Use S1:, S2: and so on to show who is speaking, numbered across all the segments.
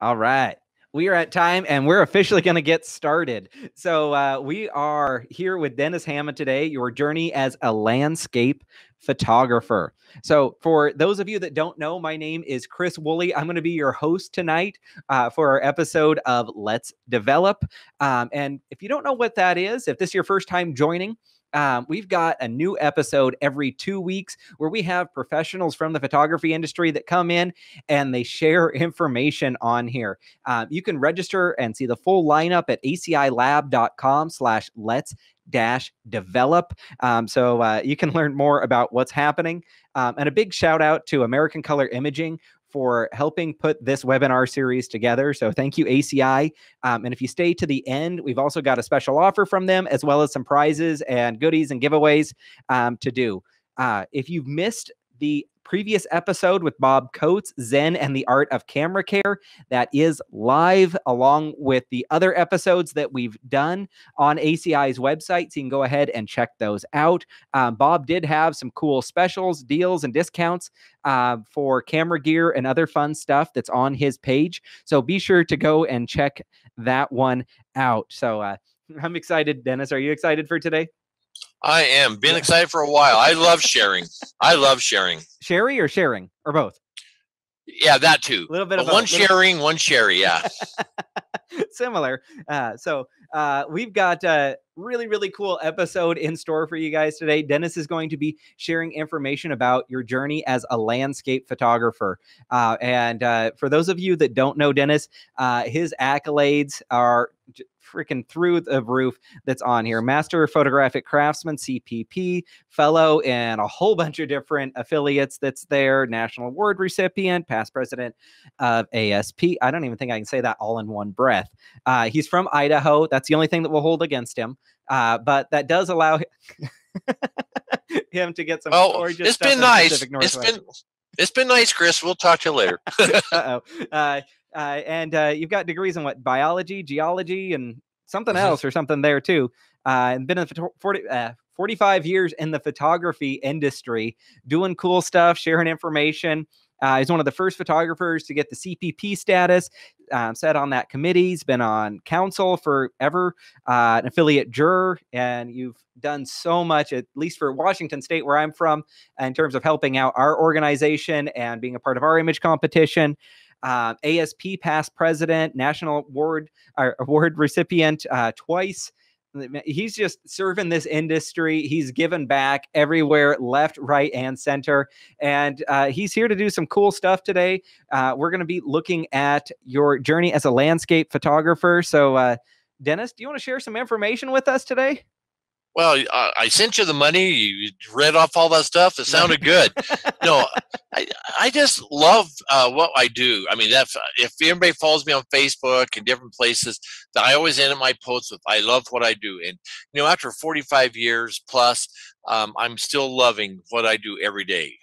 S1: All right. We are at time and we're officially going to get started. So, uh, we are here with Dennis Hammon today, your journey as a landscape photographer. So, for those of you that don't know, my name is Chris Wooley. I'm going to be your host tonight uh, for our episode of Let's Develop. Um, and if you don't know what that is, if this is your first time joining, um, we've got a new episode every two weeks where we have professionals from the photography industry that come in and they share information on here. Um, you can register and see the full lineup at acilab.com slash let's dash develop. Um, so uh, you can learn more about what's happening. Um, and a big shout out to American Color Imaging for helping put this webinar series together. So thank you, ACI. Um, and if you stay to the end, we've also got a special offer from them, as well as some prizes and goodies and giveaways um, to do. Uh, if you've missed the previous episode with Bob Coates, Zen and the Art of Camera Care. That is live along with the other episodes that we've done on ACI's website. So you can go ahead and check those out. Um, Bob did have some cool specials, deals, and discounts uh, for camera gear and other fun stuff that's on his page. So be sure to go and check that one out. So uh, I'm excited. Dennis, are you excited for today?
S2: I am. Been excited for a while. I love sharing. I love sharing.
S1: Sherry or sharing or both?
S2: Yeah, that too.
S1: A little bit
S2: of one sharing, one sherry. Yeah.
S1: Similar. Uh, so uh, we've got a really, really cool episode in store for you guys today. Dennis is going to be sharing information about your journey as a landscape photographer. Uh, and uh, for those of you that don't know Dennis, uh, his accolades are freaking through the roof that's on here. Master of Photographic Craftsman, CPP, fellow, and a whole bunch of different affiliates that's there. National Award recipient, past president of ASP. I don't even think I can say that all in one breath. Uh, he's from Idaho. That's the only thing that will hold against him. Uh, but that does allow him to get some
S2: oh, gorgeous. It's been nice. It's been it's been nice, Chris. We'll talk to you later.
S1: Uh-oh. Uh, uh, and uh, you've got degrees in what biology, geology, and something mm-hmm. else or something there too. Uh, and been in 40, uh, 45 years in the photography industry, doing cool stuff, sharing information. Uh, he's one of the first photographers to get the CPP status. Um, sat on that committee. He's been on council forever, uh, an affiliate juror, and you've done so much, at least for Washington State, where I'm from, in terms of helping out our organization and being a part of our image competition uh, ASP past president, national award award recipient uh, twice. He's just serving this industry. He's given back everywhere, left, right, and center. And uh, he's here to do some cool stuff today. Uh, we're going to be looking at your journey as a landscape photographer. So, uh, Dennis, do you want to share some information with us today?
S2: Well, I, I sent you the money. You read off all that stuff. It sounded good. no, I, I just love uh, what I do. I mean, that if anybody follows me on Facebook and different places, that I always end my posts with "I love what I do." And you know, after 45 years plus, um, I'm still loving what I do every day.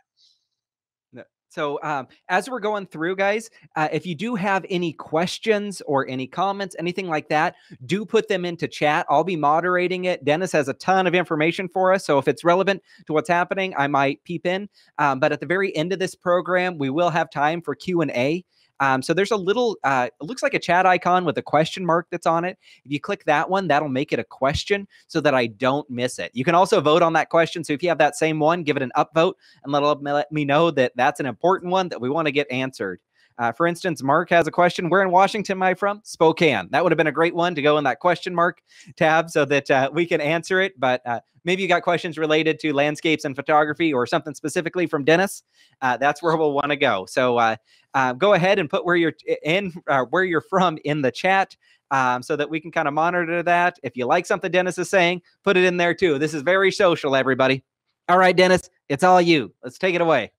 S1: So, um, as we're going through, guys, uh, if you do have any questions or any comments, anything like that, do put them into chat. I'll be moderating it. Dennis has a ton of information for us. So, if it's relevant to what's happening, I might peep in. Um, but at the very end of this program, we will have time for Q&A. Um, so there's a little, uh, it looks like a chat icon with a question mark that's on it. If you click that one, that'll make it a question so that I don't miss it. You can also vote on that question. So if you have that same one, give it an upvote and let, let me know that that's an important one that we want to get answered. Uh, for instance, Mark has a question. Where in Washington am I from? Spokane. That would have been a great one to go in that question mark tab so that uh, we can answer it. But uh, maybe you got questions related to landscapes and photography or something specifically from Dennis. Uh, that's where we'll want to go. So uh, uh, go ahead and put where you're in, where you're from in the chat. Um, so that we can kind of monitor that. If you like something Dennis is saying, put it in there too. This is very social, everybody. All right, Dennis, it's all you. Let's take it away.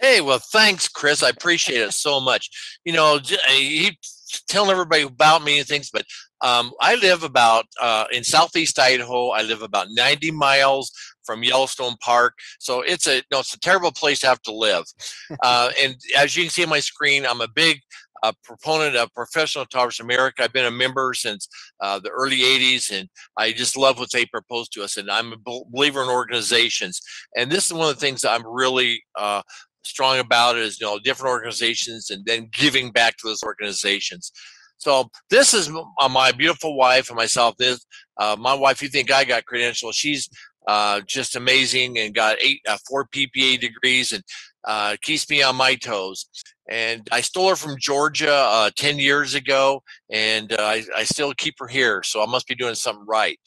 S2: Hey, well, thanks, Chris. I appreciate it so much. You know, he telling everybody about me and things, but um, I live about uh, in southeast Idaho. I live about 90 miles from Yellowstone Park, so it's a know, it's a terrible place to have to live. Uh, and as you can see on my screen, I'm a big a proponent of Professional Photographers America. I've been a member since uh, the early 80s, and I just love what they propose to us. And I'm a believer in organizations. And this is one of the things that I'm really uh, strong about is you know different organizations and then giving back to those organizations. So this is uh, my beautiful wife and myself. This uh, my wife. You think I got credentials? She's uh, just amazing and got eight, uh, four PPA degrees and uh, keeps me on my toes. And I stole her from Georgia uh, 10 years ago, and uh, I, I still keep her here. So I must be doing something right.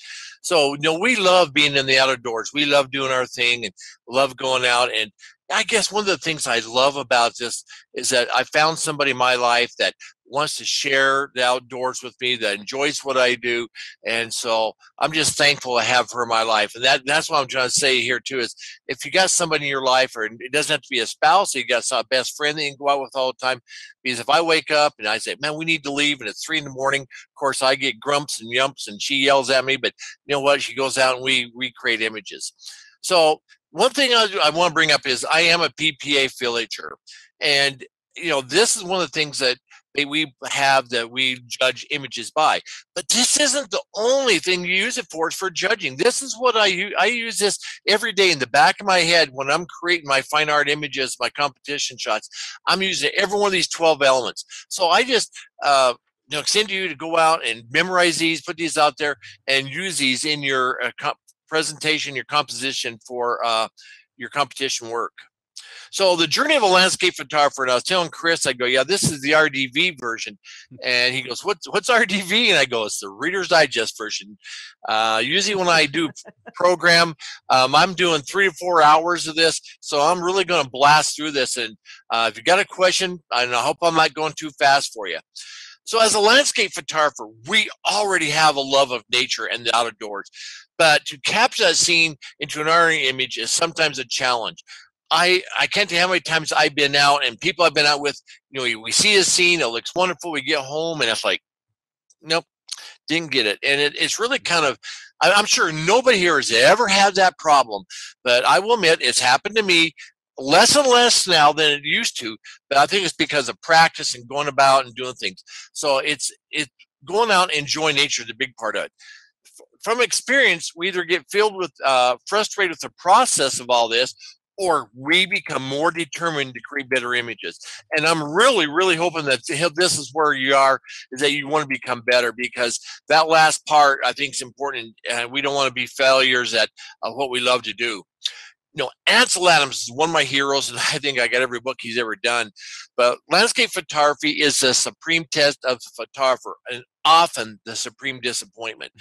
S2: So, you know, we love being in the outdoors. We love doing our thing and love going out. And I guess one of the things I love about this is that I found somebody in my life that wants to share the outdoors with me, that enjoys what I do. And so I'm just thankful to have her in my life. And that, that's what I'm trying to say here too is if you got somebody in your life, or it doesn't have to be a spouse, you got a best friend that you can go out with all the time. Because if I wake up and I say, man, we need to leave, and it's three in the morning, of course I get grumps and yumps and she yells at me, but you know what? She goes out and we recreate images. So one thing I, I want to bring up is I am a PPA villager. And you know, this is one of the things that we have that we judge images by. But this isn't the only thing you use it for. For judging. This is what I use. I use this every day in the back of my head when I'm creating my fine art images, my competition shots. I'm using every one of these 12 elements. So I just, uh, you know, send you to go out and memorize these, put these out there, and use these in your uh, presentation, your composition for uh, your competition work. So the journey of a landscape photographer, and I was telling Chris, I go, yeah, this is the RDV version, and he goes, what's what's RDV? And I go, it's the Reader's Digest version. Uh, usually when I do program, um, I'm doing three to four hours of this, so I'm really going to blast through this. And uh, if you got a question, and I hope I'm not going too fast for you. So as a landscape photographer, we already have a love of nature and the outdoors. But to capture that scene into an art image is sometimes a challenge. I I can't tell you how many times I've been out and people I've been out with. You know, we see a scene, it looks wonderful. We get home and it's like, nope, didn't get it. And it, it's really kind of. I'm sure nobody here has ever had that problem, but I will admit it's happened to me less and less now than it used to. But I think it's because of practice and going about and doing things. So it's it's going out and enjoying nature is a big part of it from experience, we either get filled with uh, frustrated with the process of all this, or we become more determined to create better images. And I'm really, really hoping that this is where you are, is that you want to become better because that last part I think is important, and we don't want to be failures at uh, what we love to do. You know, Ansel Adams is one of my heroes, and I think I got every book he's ever done. But landscape photography is the supreme test of the photographer, and often the supreme disappointment.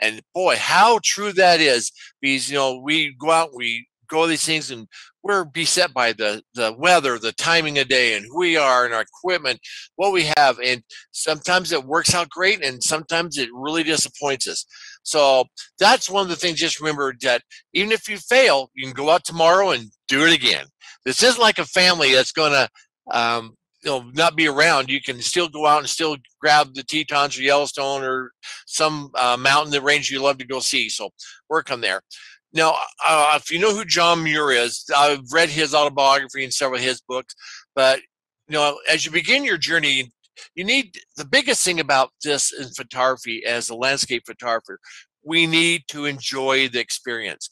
S2: And boy, how true that is. Because you know, we go out, we go these things and we're beset by the the weather the timing of day and who we are and our equipment what we have and sometimes it works out great and sometimes it really disappoints us so that's one of the things just remember that even if you fail you can go out tomorrow and do it again this isn't like a family that's going to um, you know not be around you can still go out and still grab the tetons or yellowstone or some uh, mountain the range you love to go see so work on there now, uh, if you know who John Muir is, I've read his autobiography and several of his books. But you know, as you begin your journey, you need the biggest thing about this in photography as a landscape photographer. We need to enjoy the experience.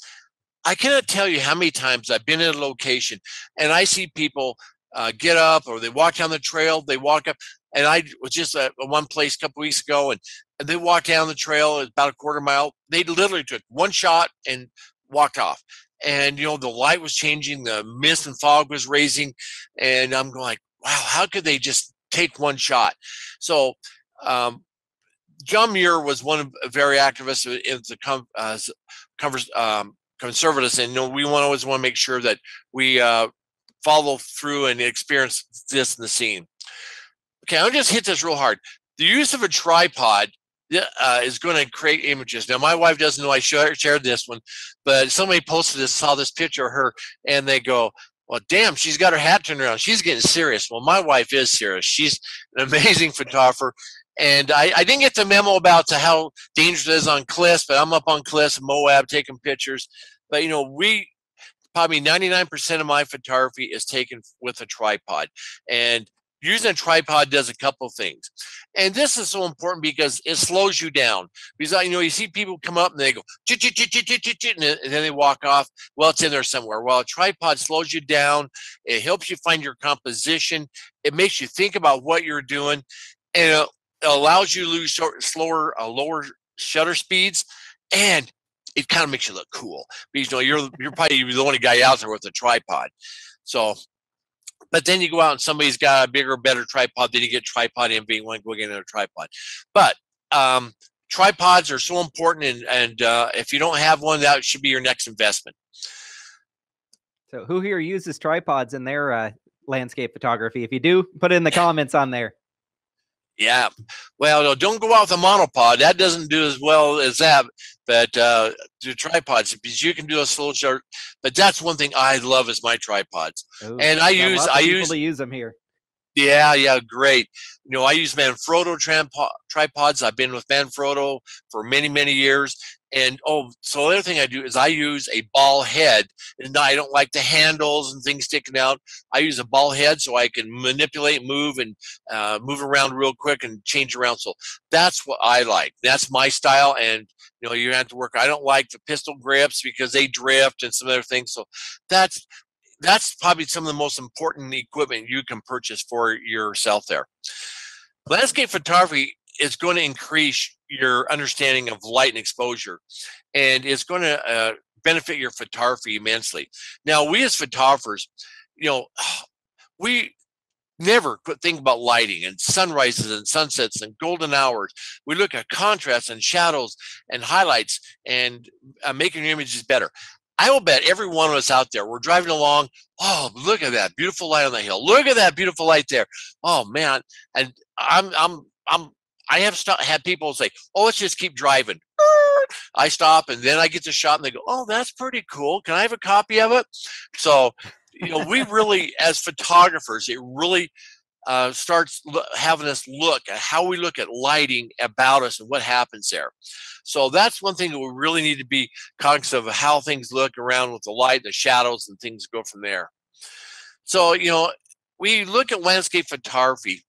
S2: I cannot tell you how many times I've been in a location and I see people uh, get up or they walk down the trail, they walk up, and I was just at one place a couple weeks ago, and, and they walked down the trail about a quarter mile. They literally took one shot and walked off. And you know the light was changing, the mist and fog was raising, and I'm going like, wow, how could they just take one shot? So um, John Muir was one of very activist in the com- uh, um, conservatives, and you know we want always want to make sure that we uh, follow through and experience this in the scene. Okay, I'll just hit this real hard. The use of a tripod uh, is going to create images. Now, my wife doesn't know I shared this one, but somebody posted this, saw this picture of her, and they go, well, damn, she's got her hat turned around. She's getting serious. Well, my wife is serious. She's an amazing photographer. And I, I didn't get the memo about how dangerous it is on cliffs, but I'm up on cliffs Moab taking pictures. But, you know, we, probably 99% of my photography is taken with a tripod. And using a tripod does a couple things. And this is so important because it slows you down. Because you know you see people come up and they go and then they walk off. Well it's in there somewhere. Well a tripod slows you down. It helps you find your composition. It makes you think about what you're doing. And it allows you to lose short, slower uh, lower shutter speeds and it kind of makes you look cool because you know you're you're probably the only guy out there with a tripod so but then you go out and somebody's got a bigger, better tripod, then you get tripod envy, to go get another tripod. But um, tripods are so important, and, and uh, if you don't have one, that should be your next investment.
S1: So, who here uses tripods in their uh, landscape photography? If you do, put it in the comments on there.
S2: Yeah. Well, no, don't go out with a monopod. That doesn't do as well as that. But uh, do tripods because you can do a slow shot. But that's one thing I love is my tripods. Ooh, and I use I use
S1: to use them here.
S2: Yeah, yeah, great. You know, I use Manfrotto tripods. I've been with Manfrotto for many, many years. And oh, so the other thing I do is I use a ball head, and I don't like the handles and things sticking out. I use a ball head so I can manipulate, move, and uh, move around real quick and change around. So that's what I like. That's my style, and you know you have to work. I don't like the pistol grips because they drift and some other things. So that's that's probably some of the most important equipment you can purchase for yourself there. Landscape photography is going to increase your understanding of light and exposure, and it's going to uh, benefit your photography immensely. Now, we as photographers, you know, we never think about lighting and sunrises and sunsets and golden hours. We look at contrast and shadows and highlights and uh, making your images better. I will bet every one of us out there, we're driving along. Oh, look at that beautiful light on the hill. Look at that beautiful light there. Oh man. And I'm I'm I'm I have st- had people say, "Oh, let's just keep driving." I stop and then I get the shot and they go, "Oh, that's pretty cool. Can I have a copy of it?" So, you know, we really, as photographers, it really uh, starts having us look at how we look at lighting about us and what happens there. So that's one thing that we really need to be cognizant of how things look around with the light, the shadows, and things go from there. So, you know, we look at landscape photography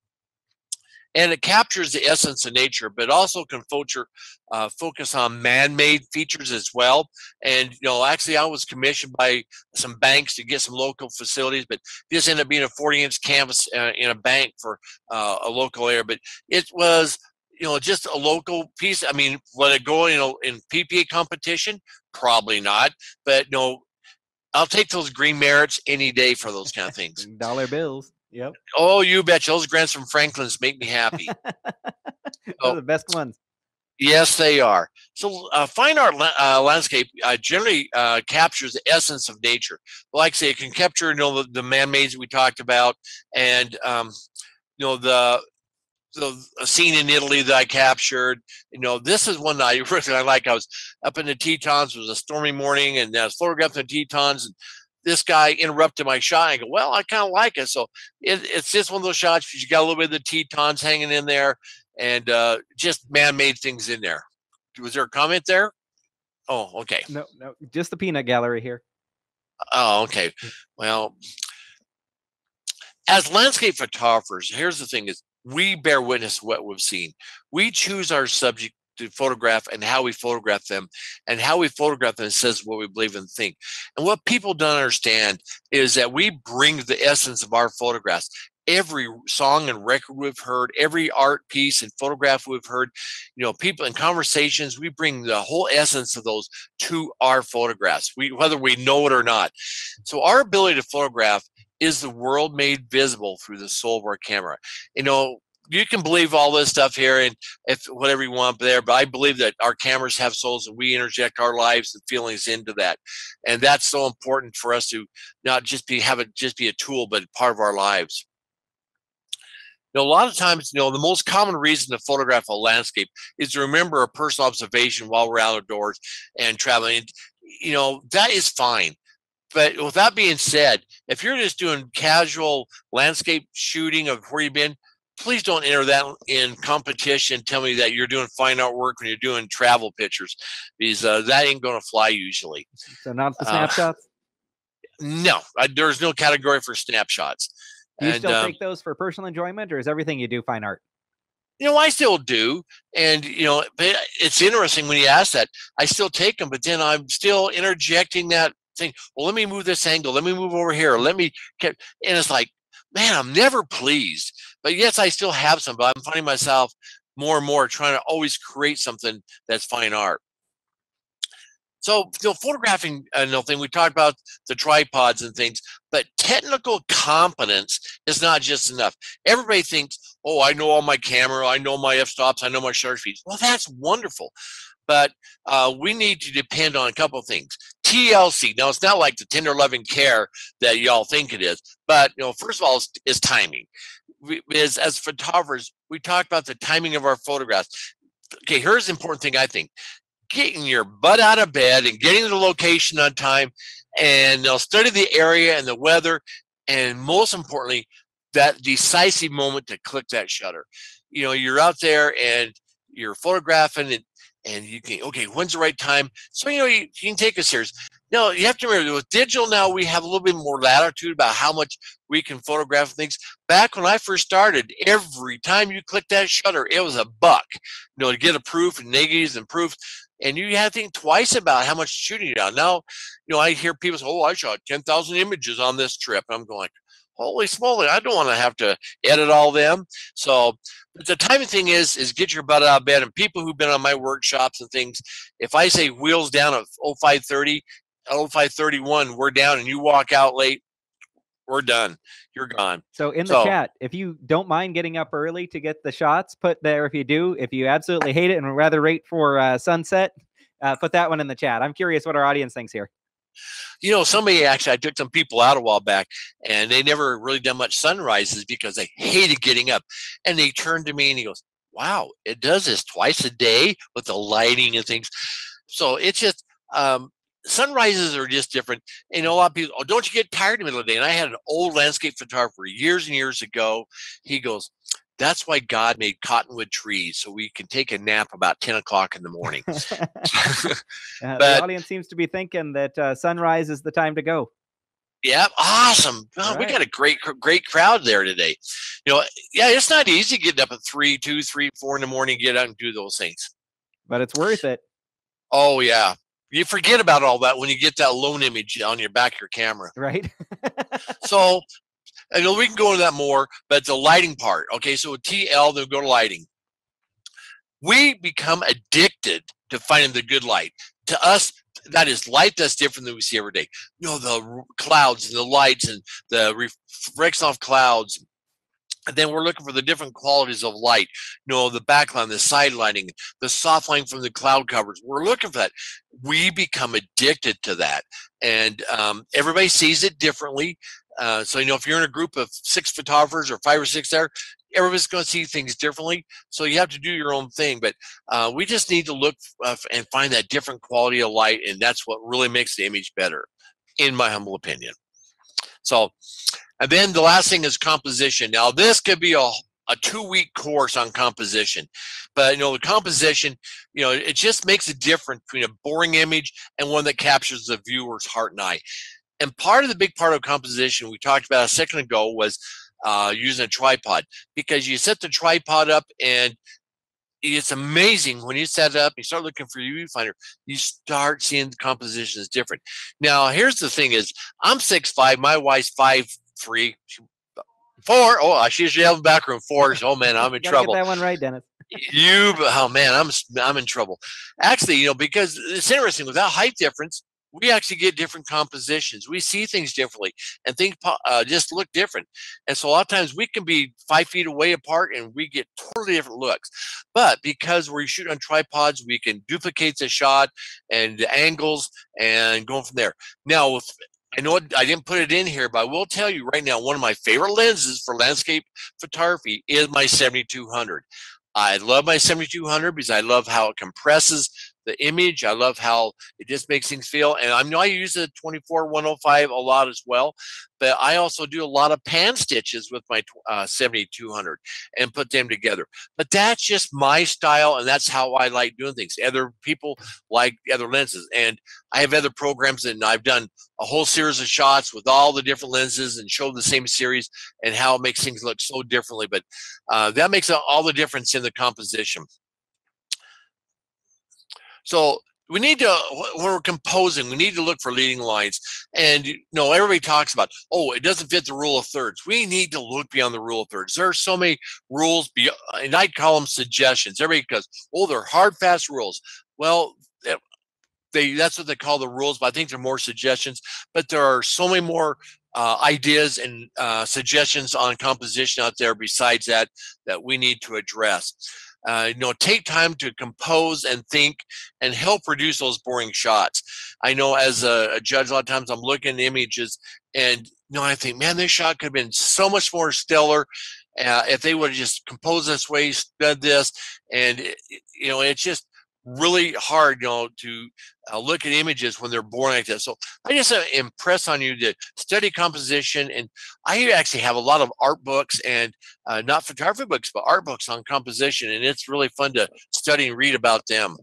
S2: and it captures the essence of nature, but also can uh, focus on man-made features as well. And you know, actually, I was commissioned by some banks to get some local facilities, but this ended up being a 40-inch canvas uh, in a bank for uh, a local area. But it was you know just a local piece. I mean, let it go you know in PPA competition? Probably not. But you no, know, I'll take those green merits any day for those kind of things.
S1: Dollar bills. Yep.
S2: Oh, you bet. Those grants from Franklin's make me happy.
S1: oh, the best ones.
S2: Yes, they are. So, uh, fine art uh, landscape uh, generally uh, captures the essence of nature. Like I say, it can capture, you know, the, the man-mades we talked about, and um, you know the the scene in Italy that I captured. You know, this is one that I really like. I was up in the Tetons. It was a stormy morning, and I was photographing the Tetons, and this guy interrupted my shot. I go, well, I kind of like it. So it, it's just one of those shots. You got a little bit of the Tetons hanging in there and uh, just man-made things in there. Was there a comment there? Oh, okay.
S1: No, no, just the peanut gallery here.
S2: Oh, okay. Well, as landscape photographers, here's the thing: is we bear witness to what we've seen. We choose our subject to photograph and how we photograph them and how we photograph them says what we believe and think. And what people don't understand is that we bring the essence of our photographs. Every song and record we've heard every art piece and photograph we've heard you know people in conversations we bring the whole essence of those to our photographs we whether we know it or not. So our ability to photograph is the world made visible through the soul of our camera. You know you can believe all this stuff here and if whatever you want there but i believe that our cameras have souls and we interject our lives and feelings into that and that's so important for us to not just be have it just be a tool but part of our lives know, a lot of times, you know, the most common reason to photograph a landscape is to remember a personal observation while we're outdoors and traveling. You know, that is fine. But with that being said, if you're just doing casual landscape shooting of where you've been, please don't enter that in competition. Tell me that you're doing fine art work when you're doing travel pictures, because uh, that ain't going to fly usually.
S1: So not the uh, snapshots.
S2: Uh, no, I, there's no category for snapshots.
S1: Do you
S2: And,
S1: still
S2: um,
S1: take those for personal enjoyment, or is everything you do fine art?
S2: you know, I still do. And, you know, but it's interesting when you ask that, I still take them, but then I'm still interjecting that thing. Well, let me move this angle. Let me move over here. Let me, and it's like, man, I'm never pleased. But yes, I still have some, but I'm finding myself more and more trying to always create something that's fine art. So, you know, photographing, uh, you know, thing we talked about the tripods and things, but technical competence is not just enough. Everybody thinks, oh, I know all my camera, I know my f-stops, I know my shutter speeds. Well, that's wonderful, but uh, we need to depend on a couple of things. TLC. Now, it's not like the tender loving care that y'all think it is, but you know, first of all, is, is timing. We, as photographers, we talk about the timing of our photographs. Okay, here's the important thing I think: getting your butt out of bed and getting to the location on time, and they'll study the area and the weather, and most importantly, that decisive moment to click that shutter. You know, you're out there and you're photographing and and you can okay, when's the right time? So you know you, you can take a serious. No, you have to remember with digital now we have a little bit more latitude about how much we can photograph things. Back when I first started, every time you click that shutter, it was a buck. You know, to get a proof and negatives and proofs. And you had to think twice about how much shooting you down. Now, you know, I hear people say, Oh, I shot 10,000 images on this trip. I'm going, Holy smoly, I don't want to have to edit all them. So the timing thing is is get your butt out of bed and people who've been on my workshops and things if i say wheels down at 0530 0531 we're down and you walk out late we're done you're gone
S1: So in the
S2: So-
S1: chat, if you don't mind getting up early to get the shots, put there. If you do, if you absolutely hate it and rather wait for uh, sunset, uh, put that one in the chat. I'm curious what our audience thinks here.
S2: you know somebody actually i took some people out a while back and they never really done much sunrises because they hated getting up and they turned to me and he goes wow it does this twice a day with the lighting and things so it's just um sunrises are just different you know a lot of people oh don't you get tired in the middle of the day and i had an old landscape photographer years and years ago he goes that's why god made cottonwood trees so we can take a nap about 10 o'clock in the morning But-
S1: the audience seems to be thinking that uh, sunrise is the time to go.
S2: Yeah, awesome. Oh, We got a great, great crowd there today. You know, yeah, it's not easy getting up at three, two, three, four in the morning, get out and do those things.
S1: But it's worth it.
S2: Oh yeah, you forget about all that when you get that lone image on your back of your camera.
S1: right?
S2: So, I know we can go into that more, but the lighting part. Okay, so with TL, then go to lighting. We become addicted to finding the good light. To us, that is light that's different than we see every day. You know, the clouds and the lights and the reflection off clouds. And then we're looking for the different qualities of light. You know, the backline, the side lighting, the soft lighting from the cloud covers. We're looking for that. We become addicted to that. And um, everybody sees it differently. Uh, so you know, if you're in a group of six photographers or five or six there, everybody's going to see things differently. So you have to do your own thing. But uh, we just need to look uh, and find that different quality of light, and that's what really makes the image better, in my humble opinion. So, and then the last thing is composition. Now this could be a a two week course on composition, but you know the composition, you know, it just makes a difference between a boring image and one that captures the viewer's heart and eye. And part of the big part of composition we talked about a second ago was uh, using a tripod. Because you set the tripod up and it's amazing when you set it up you start looking for your viewfinder you start seeing the composition is different. Now here's the thing is i'm six five my wife's five three four oh she's yelling back room four oh man i'm in trouble
S1: Get that one right, Dennis.
S2: you oh man i'm i'm in trouble. Actually you know because it's interesting without height difference we actually get different compositions. We see things differently and things uh, just look different. And so a lot of times we can be five feet away apart and we get totally different looks. But because we shoot on tripods we can duplicate the shot and the angles and going from there. Now with I know I didn't put it in here, but I will tell you right now, one of my favorite lenses for landscape photography is my 7200. I love my 7200 because I love how it compresses the image. I love how it just makes things feel. And I know I use the 24 105 a lot as well, but I also do a lot of pan stitches with my uh, 7200 and put them together. But that's just my style, and that's how I like doing things. Other people like other lenses, and I have other programs, and I've done a whole series of shots with all the different lenses and show the same series and how it makes things look so differently. But uh, that makes all the difference in the composition. So we need to when we're composing we need to look for leading lines. And you know everybody talks about oh it doesn't fit the rule of thirds. We need to look beyond the rule of thirds. There are so many rules beyond, and i'd call them suggestions. Everybody goes oh they're hard fast rules. Well eh, they that's what they call the rules but i think they're more suggestions. But there are so many more uh, ideas and uh, suggestions on composition out there besides that that we need to address uh, you know, take time to compose and think and help produce those boring shots. I know as a, a judge, a lot of times I'm looking at images and you know, I think, man, this shot could have been so much more stellar uh, if they would have just composed this way, done this, and it, you know, it's just really hard, you know, to uh, look at images when they're born like this. So I just uh, impress on you to study composition. And I actually have a lot of art books and uh, not photography books, but art books on composition. And it's really fun to study and read about them.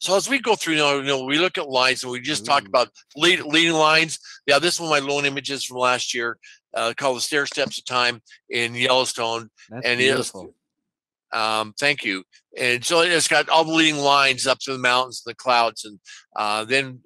S2: So as we go through, you know, you know we look at lines and we just talked about lead, leading lines. Yeah, this one of my loan images from last year uh, called the Stair Steps of Time in Yellowstone.
S1: That's and beautiful.
S2: Um, thank you. And so it's got all the leading lines up to the mountains, and the clouds, and uh, then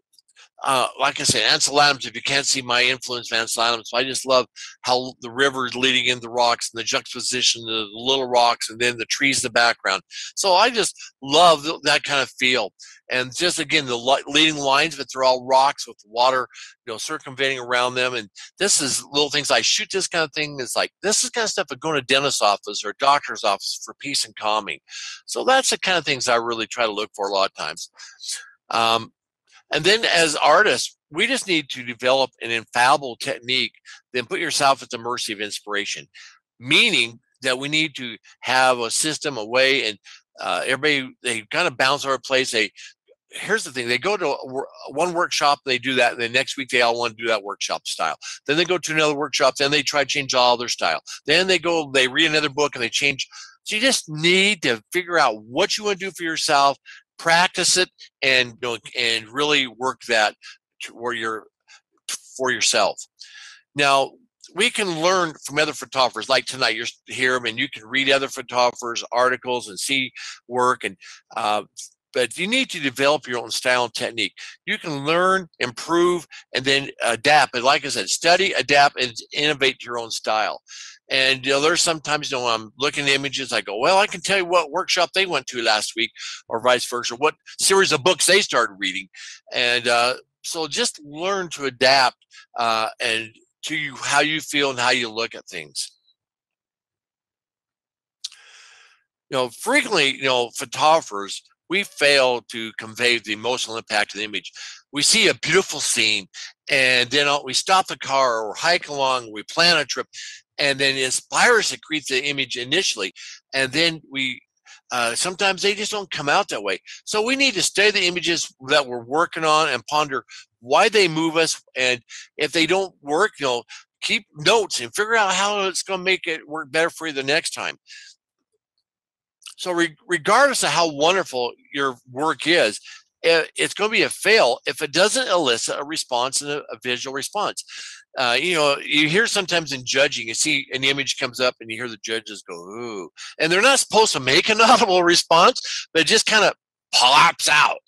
S2: uh, like I said, Ansel Adams, if you can't see my influence Ansel Adams, I just love how the river is leading in the rocks and the juxtaposition of the little rocks and then the trees in the background. So I just love that kind of feel. And just again, the leading lines, but they're all rocks with water, you know, circumventing around them. And this is little things I shoot this kind of thing. It's like, this is kind of stuff I go to dentist's office or doctor's office for peace and calming. So that's the kind of things I really try to look for a lot of times. Um, and then as artists, we just need to develop an infallible technique, then put yourself at the mercy of inspiration, meaning that we need to have a system, a way, and uh, everybody, they kind of bounce over place. They, here's the thing they go to one workshop they do that and the next week they all want to do that workshop style. Then they go to another workshop then they try to change all their style. Then they go they read another book and they change. So you just need to figure out what you want to do for yourself practice it and you know, and really work that where you're for yourself. Now we can learn from other photographers like tonight you're here I and you can read other photographers articles and see work and uh, but you need to develop your own style and technique. You can learn, improve, and then adapt. And like I said, study, adapt, and innovate your own style. And you know, there's sometimes you know I'm looking at images, I go, well, I can tell you what workshop they went to last week, or vice versa, what series of books they started reading, and uh, so just learn to adapt uh, and to you, how you feel and how you look at things. You know, frequently, you know, photographers we fail to convey the emotional impact of the image. We see a beautiful scene, and then uh, we stop the car or hike along, we plan a trip, and then inspires to create the image initially, and then we uh, sometimes they just don't come out that way. So we need to study the images that we're working on and ponder why they move us, and if they don't work, you know, keep notes and figure out how it's going to make it work better for you the next time. So, re- regardless of how wonderful your work is, it's going to be a fail if it doesn't elicit a response and a, a visual response. Uh, you know, you hear sometimes in judging, you see an image comes up and you hear the judges go, ooh, and they're not supposed to make an audible response, but it just kind of pops out.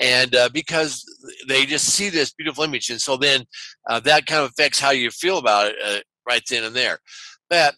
S2: And uh, because they just see this beautiful image. And so then uh, that kind of affects how you feel about it uh, right then and there. But,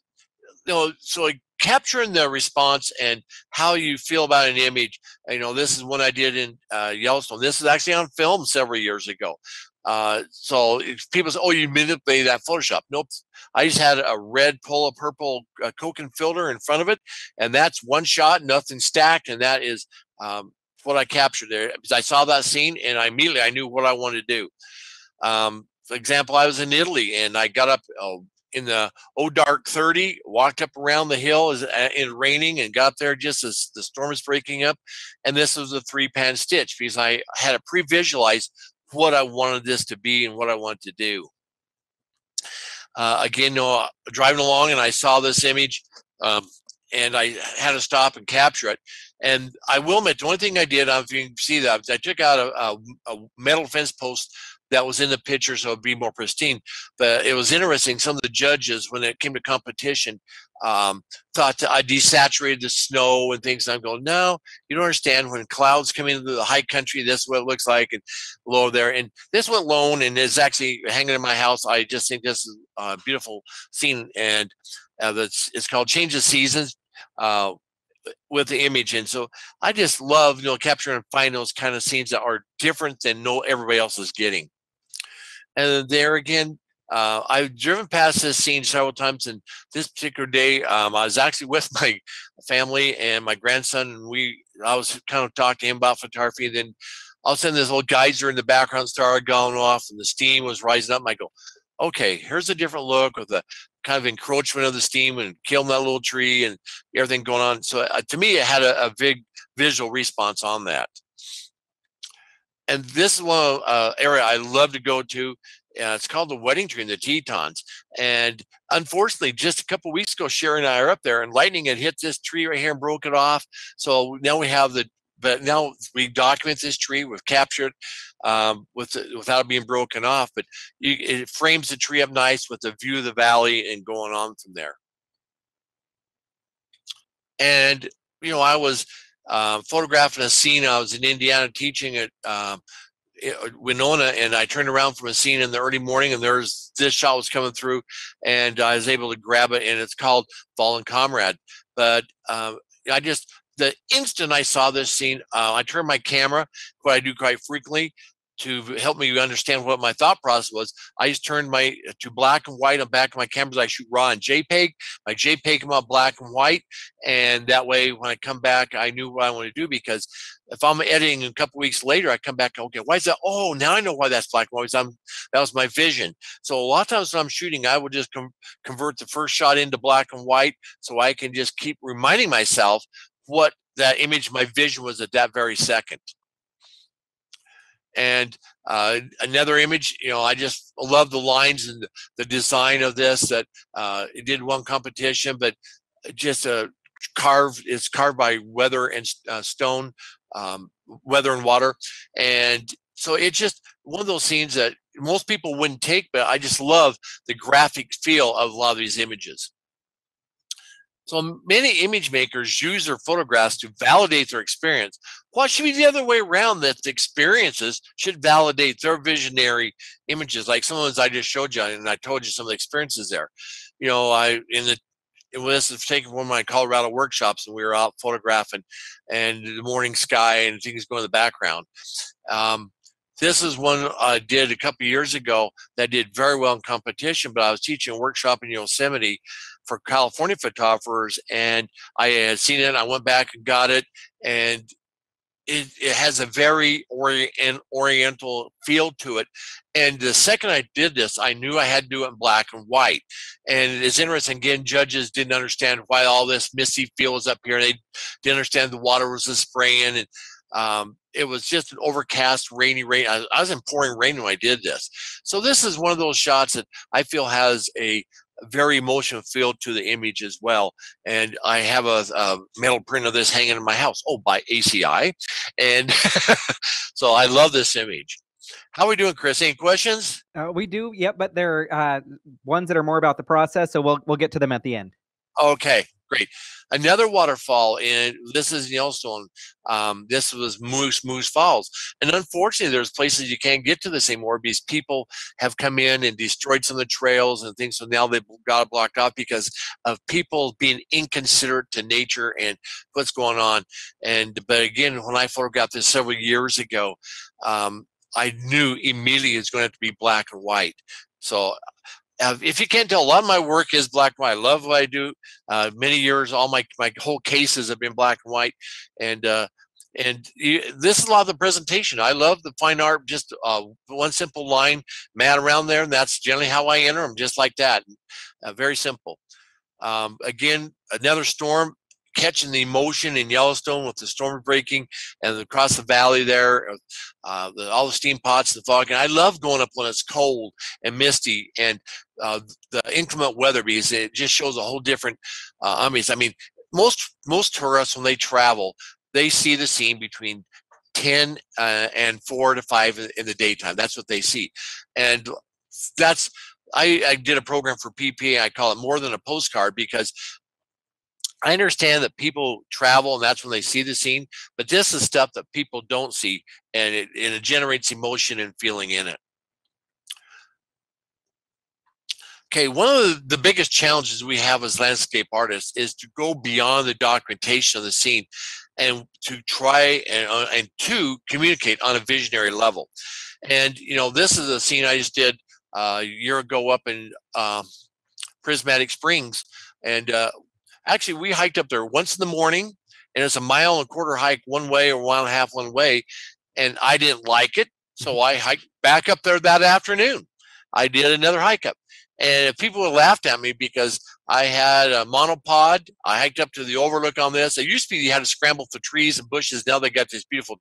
S2: you know, so capturing the response and how you feel about an image. You know, this is one I did in uh, Yellowstone. This is actually on film several years ago. Uh, so people say, "Oh, you manipulated that Photoshop." Nope. I just had a red pull purple uh, Cokin filter in front of it, and that's one shot, nothing stacked, and that is um, what I captured there. Because I saw that scene, and I immediately I knew what I wanted to do. Um, for example, I was in Italy, and I got up. Oh, in the oh dark 30 walked up around the hill as uh, in raining and got there just as the storm was breaking up and this was a three pan stitch because i had a pre-visualized what i wanted this to be and what i wanted to do uh, again you know, driving along and i saw this image um, and i had to stop and capture it and i will admit the only thing i did if you can see that i took out a, a, a metal fence post that was in the picture so it'd be more pristine. But it was interesting. Some of the judges, when it came to competition, um, thought I desaturated the snow and things. And I'm going, no, you don't understand. When clouds come into the high country, this is what it looks like, and low there. And this went loan and is actually hanging in my house. I just think this is a beautiful scene, and uh, that's it's called Change of Seasons. Uh, with the image and so i just love you know capturing and find those kind of scenes that are different than no everybody else is getting and there again, uh, I've driven past this scene several times, and this particular day, um, I was actually with my family and my grandson, and we I was kind of talking to him about photography. And then all of a sudden, this little geyser in the background started going off, and the steam was rising up. And I go, okay, here's a different look with the kind of encroachment of the steam and killing that little tree and everything going on. So uh, to me, it had a, a big visual response on that and this is one uh, area I love to go to. Uh, it's called the Wedding Tree in the Tetons. And unfortunately, just a couple weeks ago, Sherry and I are up there, and lightning had hit this tree right here and broke it off. So now we have the, but now we document this tree. We've captured um, with without it being broken off. But you, it frames the tree up nice with a view of the valley and going on from there. And you know, I was uh, photographing a scene. I was in Indiana teaching at uh, Winona, and I turned around from a scene in the early morning, and there's this shot was coming through, and I was able to grab it, and it's called Fallen Comrade. But uh, I just the instant I saw this scene, uh, I turned my camera, what I do quite frequently, to help me understand what my thought process was, I just turned my uh, to black and white on back of my cameras. I shoot raw and JPEG. My JPEG come out black and white, and that way when I come back, I knew what I wanted to do because if I'm editing a couple weeks later, I come back, okay, why is that? Oh, now I know why that's black and white. I'm, that was my vision. So a lot of times when I'm shooting, I would just com- convert the first shot into black and white so I can just keep reminding myself what that image, my vision was at that very second. And uh, another image, you know, I just love the lines and the design of this. That uh, it did one competition, but just a carved. It's carved by weather and uh, stone, um, weather and water, and so it's just one of those scenes that most people wouldn't take. But I just love the graphic feel of a lot of these images. So many image makers use their photographs to validate their experience. What should be the other way around that the experiences should validate their visionary images, like some of those I just showed you, and I told you some of the experiences there. You know, I in the it was taken one of my Colorado workshops, and we were out photographing, and the morning sky and things going in the background. Um, this is one I did a couple years ago that did very well in competition, but I was teaching a workshop in Yosemite for California photographers, and I had seen it. I went back and got it, and it, it has a very orient, oriental feel to it. And the second I did this, I knew I had to do it in black and white. And it's interesting, again, judges didn't understand why all this misty feel was up here. They didn't understand the water was just spraying. And um, it was just an overcast, rainy rain. I, I was in pouring rain when I did this. So this is one of those shots that I feel has a very emotional feel to the image as well. And I have a, a metal print of this hanging in my house. Oh, by ACI, and so I love this image. How are we doing, Chris? Any questions?
S1: Uh, we do, yep, but they're uh, ones that are more about the process, so we'll we'll get to them at the end.
S2: Okay, great. Another waterfall, and this is Yellowstone. Um, this was Moose Moose Falls, and unfortunately, there's places you can't get to this anymore because people have come in and destroyed some of the trails and things. So now they've got it blocked off because of people being inconsiderate to nature and what's going on. And but again, when I photographed this several years ago, um, I knew immediately it's going to have to be black and white. So uh, if you can't tell, a lot of my work is black and white. I love what I do. Uh, many years, all my my whole cases have been black and white, and uh, and this is a lot of the presentation. I love the fine art, just uh, one simple line, mat around there, and that's generally how I enter them, just like that. Uh, very simple. Um, again, another storm catching the emotion in Yellowstone with the storm breaking and across the valley there, uh, the, all the steam pots, the fog. And I love going up when it's cold and misty and uh, the inclement weather because it just shows a whole different uh, ambience. I mean, most most tourists when they travel, they see the scene between 10 uh, and 4 to 5 in the daytime. That's what they see. And that's I, I, did a program for PPA. I call it more than a postcard because I understand that people travel and that's when they see the scene, but this is stuff that people don't see and it, it generates emotion and feeling in it. Okay, one of the biggest challenges we have as landscape artists is to go beyond the documentation of the scene and to try and, uh, and to communicate on a visionary level. And, you know, this is a scene I just did uh, a year ago up in uh, Prismatic Springs. And uh, Actually, we hiked up there once in the morning, and it's a mile and a quarter hike one way or one and a half one way, and I didn't like it, so mm-hmm. I hiked back up there that afternoon. I did another hike up, and people laughed at me because I had a monopod. I hiked up to the overlook on this. It used to be you had to scramble through trees and bushes. Now they got this beautiful.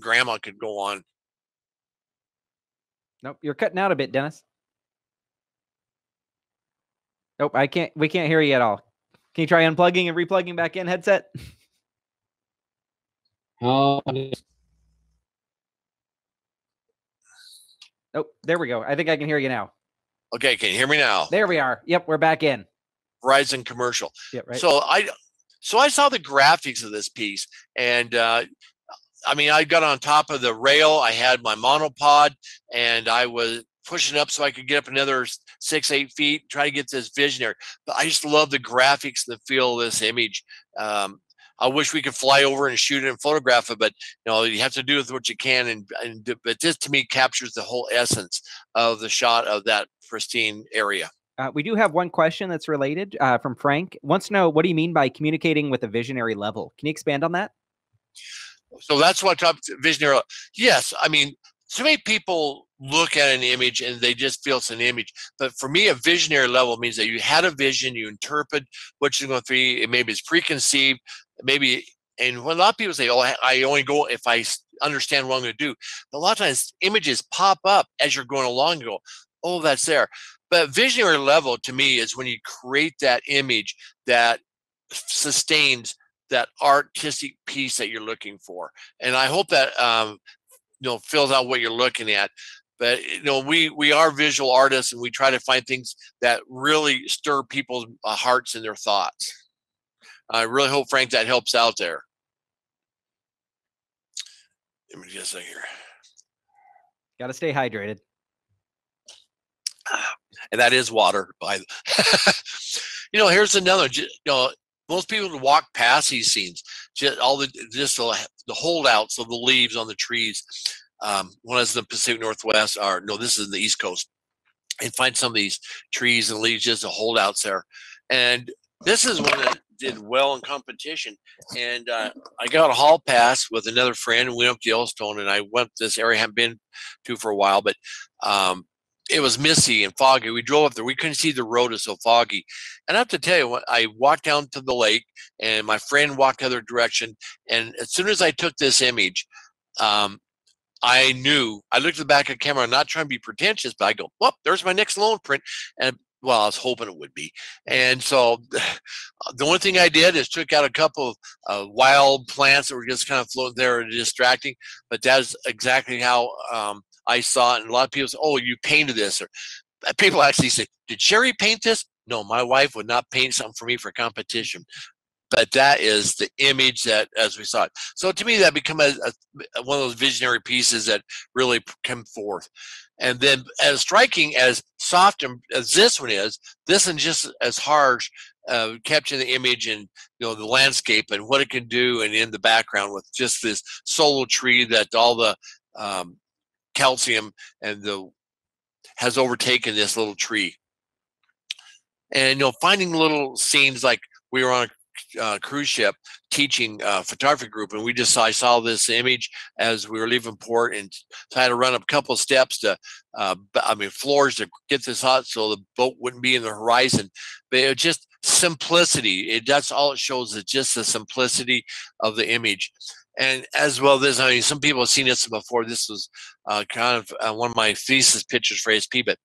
S2: Grandma could go on.
S1: Nope, you're cutting out a bit, Dennis. Nope, I can't. We can't hear you at all. Can you try unplugging and replugging back in headset? Oh. Oh, there we go. I think I can hear you now.
S2: Okay, can you hear me now?
S1: There we are. Yep, we're back in.
S2: Verizon commercial.
S1: Yep, right.
S2: So I, so I saw the graphics of this piece, and uh, I mean, I got on top of the rail. I had my monopod, and I was pushing up so I could get up another six, eight feet, try to get this visionary. But I just love the graphics and the feel of this image. Um, I wish we could fly over and shoot it and photograph it, but you know you have to do with what you can. And, and but this to me captures the whole essence of the shot of that pristine area.
S1: Uh, we do have one question that's related uh, from Frank. Wants to know what do you mean by communicating with a visionary level? Can you expand on that?
S2: So that's what top visionary. Yes, I mean, so many people look at an image and they just feel it's an image. But for me, a visionary level means that you had a vision, you interpret what you're going to be. Maybe it's preconceived, maybe. And when a lot of people say, "Oh, I only go if I understand what I'm going to do," but a lot of times images pop up as you're going along. Go, "Oh, that's there." But visionary level to me is when you create that image that sustains that artistic piece that you're looking for. And I hope that um, you know fills out what you're looking at but you know we we are visual artists and we try to find things that really stir people's uh, hearts and their thoughts. I really hope frank that helps out there. Let me just say here.
S1: Got to stay hydrated.
S2: And that is water by you know here's another you know most people walk past these scenes just all the just the, the holdouts of the leaves on the trees um, one is the Pacific Northwest, or no, this is the East Coast, and find some of these trees and leaves just to holdouts there. And this is one that did well in competition. And uh, I got a hall pass with another friend and went up to Yellowstone. And I went this area I haven't been to for a while, but um, it was misty and foggy. We drove up there. We couldn't see the road; it's so foggy. And I have to tell you, I walked down to the lake, and my friend walked the other direction. And as soon as I took this image, um, I knew I looked at the back of the camera, not trying to be pretentious, but I go, well, there's my next loan print. And well, I was hoping it would be. And so the only thing I did is took out a couple of uh, wild plants that were just kind of floating there distracting. But that's exactly how um, I saw it. And a lot of people say, oh, you painted this. Or uh, people actually say, did Sherry paint this? No, my wife would not paint something for me for competition but that is the image that as we saw it. So to me that become a, a, one of those visionary pieces that really come forth. And then as striking as soft and as this one is this one just as harsh uh, capturing the image and you know the landscape and what it can do and in the background with just this solo tree that all the um, calcium and the has overtaken this little tree. And you know finding little scenes like we were on a uh, cruise ship teaching uh, photography group, and we just I saw this image as we were leaving port, and so I had to run up a couple of steps to, uh, I mean, floors to get this hot so the boat wouldn't be in the horizon. But it just simplicity. It that's all it shows is just the simplicity of the image. And as well as I mean, some people have seen this before. This was uh, kind of uh, one of my thesis pictures for ASP, but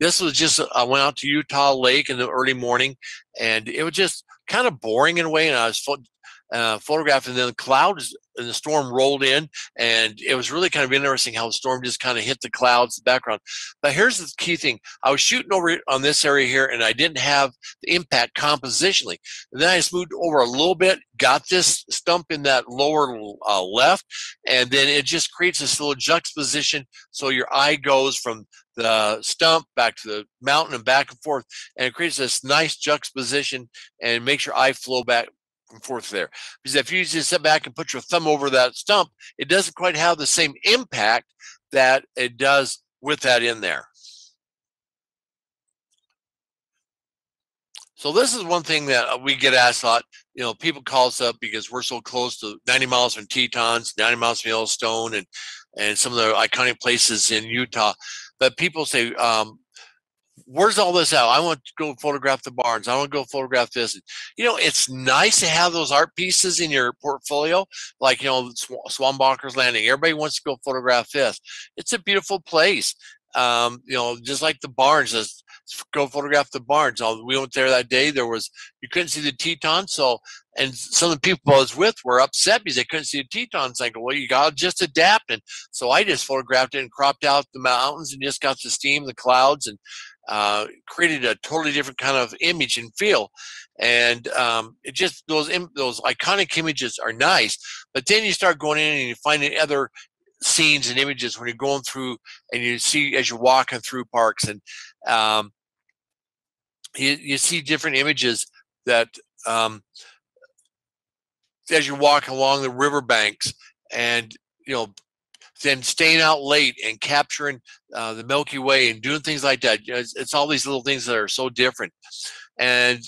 S2: this was just I went out to Utah Lake in the early morning, and it was just kind of boring in a way. And I was uh, photographed, and then the clouds and the storm rolled in, and it was really kind of interesting how the storm just kind of hit the clouds, the background. But here's the key thing: I was shooting over on this area here, and I didn't have the impact compositionally. And then I just moved over a little bit, got this stump in that lower uh, left, and then it just creates this little juxtaposition. So your eye goes from the stump back to the mountain and back and forth, and it creates this nice juxtaposition and makes your eye flow back and forth there. Because if you just sit back and put your thumb over that stump, it doesn't quite have the same impact that it does with that in there. So this is one thing that uh, we get asked a lot. You know, people call us up because we're so close to 90 miles from Tetons, 90 miles from Yellowstone, and and some of the iconic places in Utah. But people say, um, where's all this out? I want to go photograph the barns. I want to go photograph this. You know, it's nice to have those art pieces in your portfolio, like, you know, Schwabacher's Landing. Everybody wants to go photograph this. It's a beautiful place. Um, you know, just like the barns, just go photograph the barns. We went there that day. There was, you couldn't see the Teton. So, and some of the people I was with were upset because they couldn't see the Tetons. I go, well, you got to just adapt. And so I just photographed it and cropped out the mountains and just got the steam the clouds and uh, created a totally different kind of image and feel. And um, it just those those iconic images are nice, but then you start going in and you find other scenes and images when you're going through and you see as you're walking through parks and um, you, you see different images that um, as you walk along the riverbanks and you know then staying out late and capturing uh, the Milky Way and doing things like that. You know, it's, it's, all these little things that are so different. And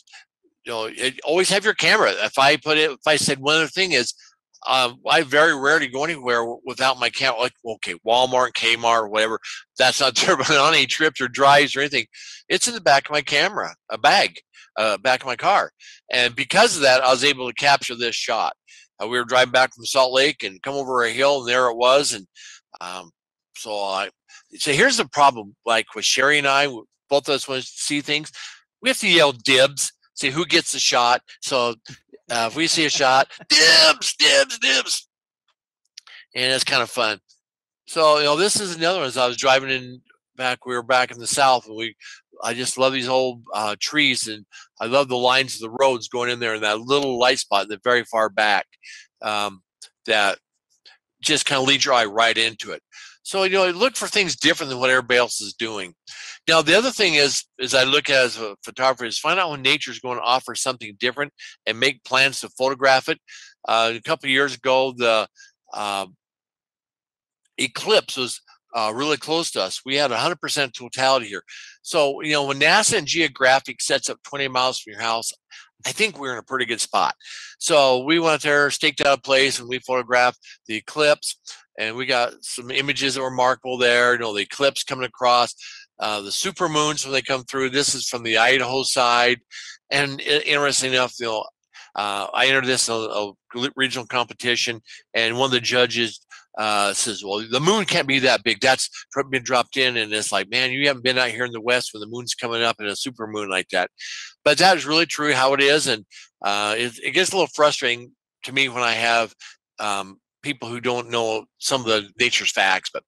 S2: you know, it, always have your camera. If I put it, if I said one other thing is, um, I very rarely go anywhere without my camera. Like okay, Walmart, Kmart, whatever. That's not. But on any trips or drives or anything, it's in the back of my camera, a bag, uh, back of my car. And because of that, I was able to capture this shot. Uh, we were driving back from Salt Lake and come over a hill, and there it was. And um, so I, so here's the problem. Like with Sherry and I, both of us want to see things. We have to yell dibs, see who gets the shot. So uh, if we see a shot, dibs, dibs, dibs, and it's kind of fun. So you know, this is another one. As I was driving in back, we were back in the south, and we I just love these old uh, trees, and I love the lines of the roads going in there, and that little light spot in the very far back um, that just kind of leads your eye right into it. So you know, look for things different than what everybody else is doing. Now, the other thing is, is I look as a photographer is find out when nature is going to offer something different and make plans to photograph it. Uh, a couple years ago, the uh, eclipse was uh, really close to us. We had 100% totality here. So, you know, when NASA and Geographic sets up 20 miles from your house, I think we're in a pretty good spot. So we went there, staked out a place, and we photographed the eclipse. And we got some images that were remarkable there. You know, the eclipse coming across, uh, the super moons when they come through. This is from the Idaho side. And interesting enough, you know, uh, I entered this in a, a, regional competition, and one of the judges uh, says, "Well, the moon can't be that big. That's been dropped in." And it's like, man, you haven't been out here in the west when the moon's coming up in a super moon like that. But that is really true how it is, and uh, it, it, gets a little frustrating to me when I have um, people who don't know some of the nature's facts. But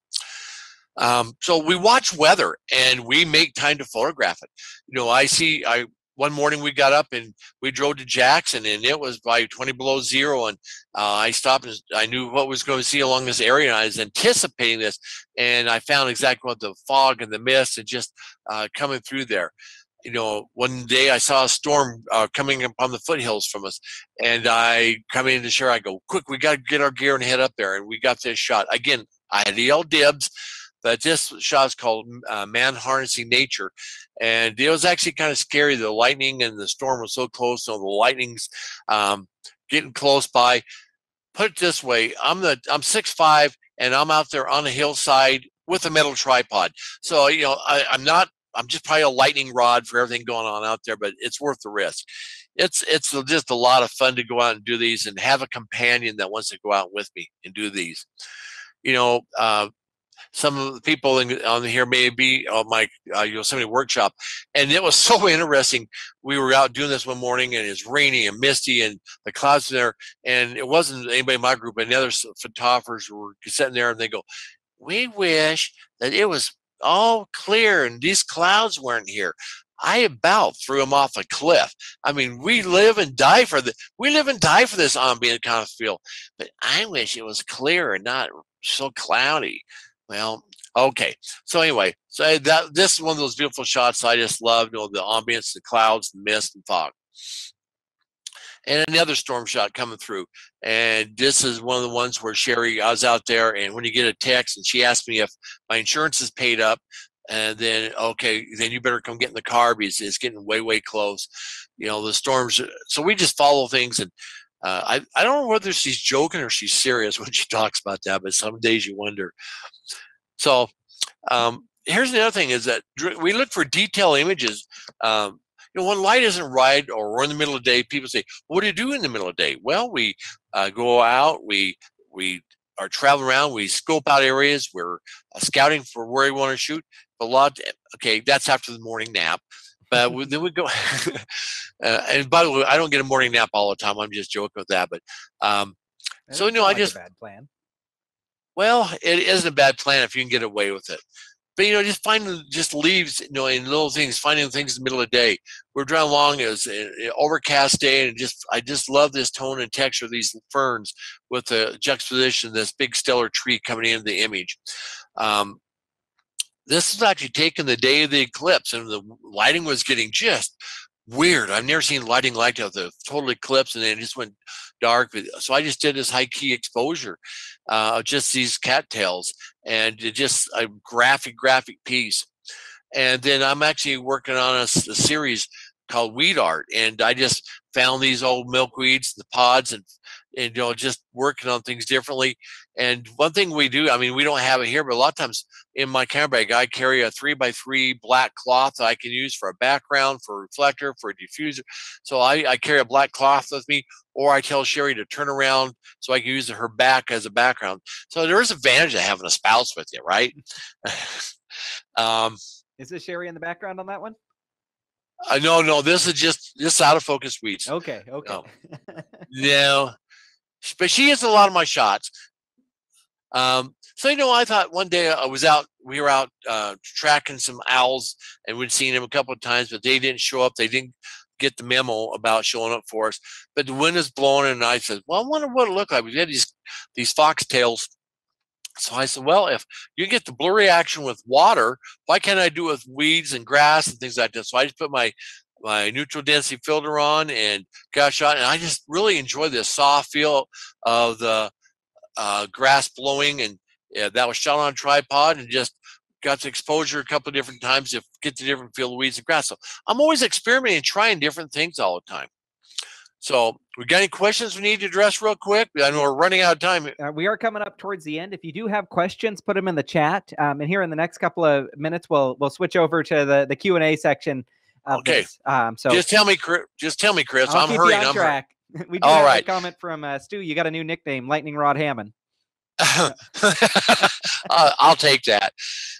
S2: um, so we watch weather and we make time to photograph it. You know, I see I one morning we got up and we drove to Jackson and it was by 20 below zero. And uh, I stopped and I knew what was going to see along this area. And I was anticipating this and I found exactly what the fog and the mist and just uh, coming through there. You know, one day I saw a storm uh, coming up on the foothills from us, and I come in to share. I go, quick, we got to get our gear and head up there. And we got this shot. Again, I had yelled dibs, But this shot is called uh, Man Harnessing Nature. And it was actually kind of scary. The lightning and the storm was so close. So the lightning's um, getting close by. Put it this way I'm the I'm six five and I'm out there on a hillside with a metal tripod. So, you know, I, I'm not I'm just probably a lightning rod for everything going on out there, but it's worth the risk. It's it's just a lot of fun to go out and do these and have a companion that wants to go out with me and do these. You know, uh, some of the people in, on here may be on my uh, Yosemite workshop, and it was so interesting. We were out doing this one morning, and it's rainy and misty, and the clouds there, and it wasn't anybody in my group, but the other photographers were sitting there, and they go, "We wish that it was all clear and these clouds weren't here." I about threw him off a cliff. I mean, we live and die for the we live and die for this ambient kind of feel. But I wish it was clear and not so cloudy. Well, okay. So anyway, so eh, that this is one of those beautiful shots I just love. You know, the ambience, the clouds, the mist, and fog. And another storm shot coming through. And this is one of the ones where Sherry, I was out there, and when you get a text, and she asked me if my insurance is paid up, and then okay, then you better come get in the car because it's getting way, way close. You know, the storms. So we just follow things and uh, I, I don't know whether she's joking or she's serious when she talks about that, but some days you wonder. So um, here's the other thing is that we look for detail images. Um, you know, when light isn't right or we're in the middle of the day, people say, what do you do in the middle of the day? Well, we uh, go out, we, we are traveling around, we scope out areas, we're uh, scouting for where we want to shoot. A lot, okay, that's after the morning nap. But we, then we go. uh, and by the way, I don't get a morning nap all the time. I'm just joking with that. But um, so you know, I just
S1: bad plan.
S2: Well, it isn't a bad plan if you can get away with it. But you know, just finding just leaves, you know, in little things, finding things in the middle of the day. We're driving along, it was an overcast day, and just I just love this tone and texture of these ferns with the juxtaposition, this big stellar tree coming into the image. Um, this is actually taken the day of the eclipse, and the lighting was getting just weird. I've never seen lighting like that. The total eclipse, and then it just went dark. So I just did this high key exposure, uh, just these cattails, and just a graphic, graphic piece. And then I'm actually working on a, a series called Weed Art, and I just found these old milkweeds, the pods, and and you know just working on things differently. And one thing we do, I mean, we don't have it here, but a lot of times in my camera bag, I carry a three by three black cloth that I can use for a background, for a reflector, for a diffuser. So I, I carry a black cloth with me, or I tell Sherry to turn around so I can use her back as a background. So there is advantage of having a spouse with you, right?
S1: um, is this Sherry in the background on that one?
S2: Uh, no, no, this is just this out of focus weeds.
S1: Okay, okay.
S2: No, no, but she hits a lot of my shots. Um, so you know, I thought one day I was out, we were out uh, tracking some owls, and we'd seen them a couple of times, but they didn't show up. They didn't get the memo about showing up for us. But the wind is blowing, and I said, "Well, I wonder what it looked like." We had these these foxtails. So I said, "Well, if you get the blurry action with water, why can't I do it with weeds and grass and things like that?" So I just put my my neutral density filter on and got shot, and I just really enjoy the soft feel of the uh, grass blowing, and that was shot on a tripod and just got to exposure a couple of different times to get the different field of weeds and grass. So I'm always experimenting, trying different things all the time. So, we got any questions we need to address real quick? I know we're running out of time.
S1: Uh, we are coming up towards the end. If you do have questions, put them in the chat. Um, and here in the next couple of minutes, we'll we'll switch over to the the Q and A section.
S2: Okay.
S1: Um, so
S2: just tell me, Just tell me, Chris.
S1: i
S2: am hurrying. I'm
S1: track. we do All have right. a comment from uh, Stu. You got a new nickname, Lightning Rod Hammon.
S2: uh, I'll take that.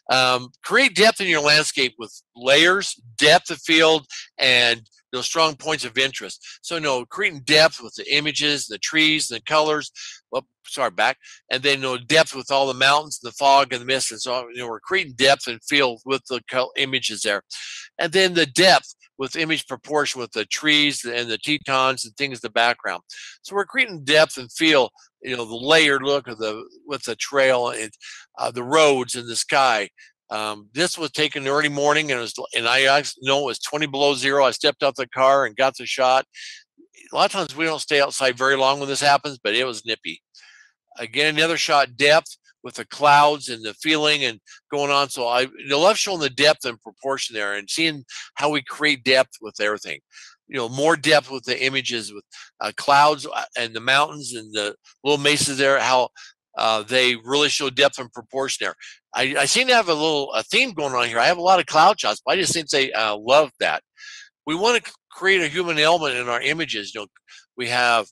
S2: Um, create depth in your landscape with layers, depth of field, and those strong points of interest. So, no, creating depth with the images, the trees, the colors. Well, sorry, back, and then you know depth with all the mountains, the fog, and the mist. And so, you know, we're creating depth and feel with the images there, and then the depth with image proportion with the trees and the tetons and things in the background. So we're creating depth and feel, you know, the layered look of the with the trail and uh, the roads and the sky. Um, this was taken early morning and was, and I know it was 20 below zero. I stepped out the car and got the shot. A lot of times we don't stay outside very long when this happens, but it was nippy. Again, another shot depth with the clouds and the feeling and going on. So I, love showing the depth and proportion there and seeing how we create depth with everything you know more depth with the images with uh, clouds uh, and the mountains and the little mesas there how uh, they really show depth and proportion there I, I, seem to have a little a theme going on here i have a lot of cloud shots but i just think they uh, love that we want to create a human element in our images you know we have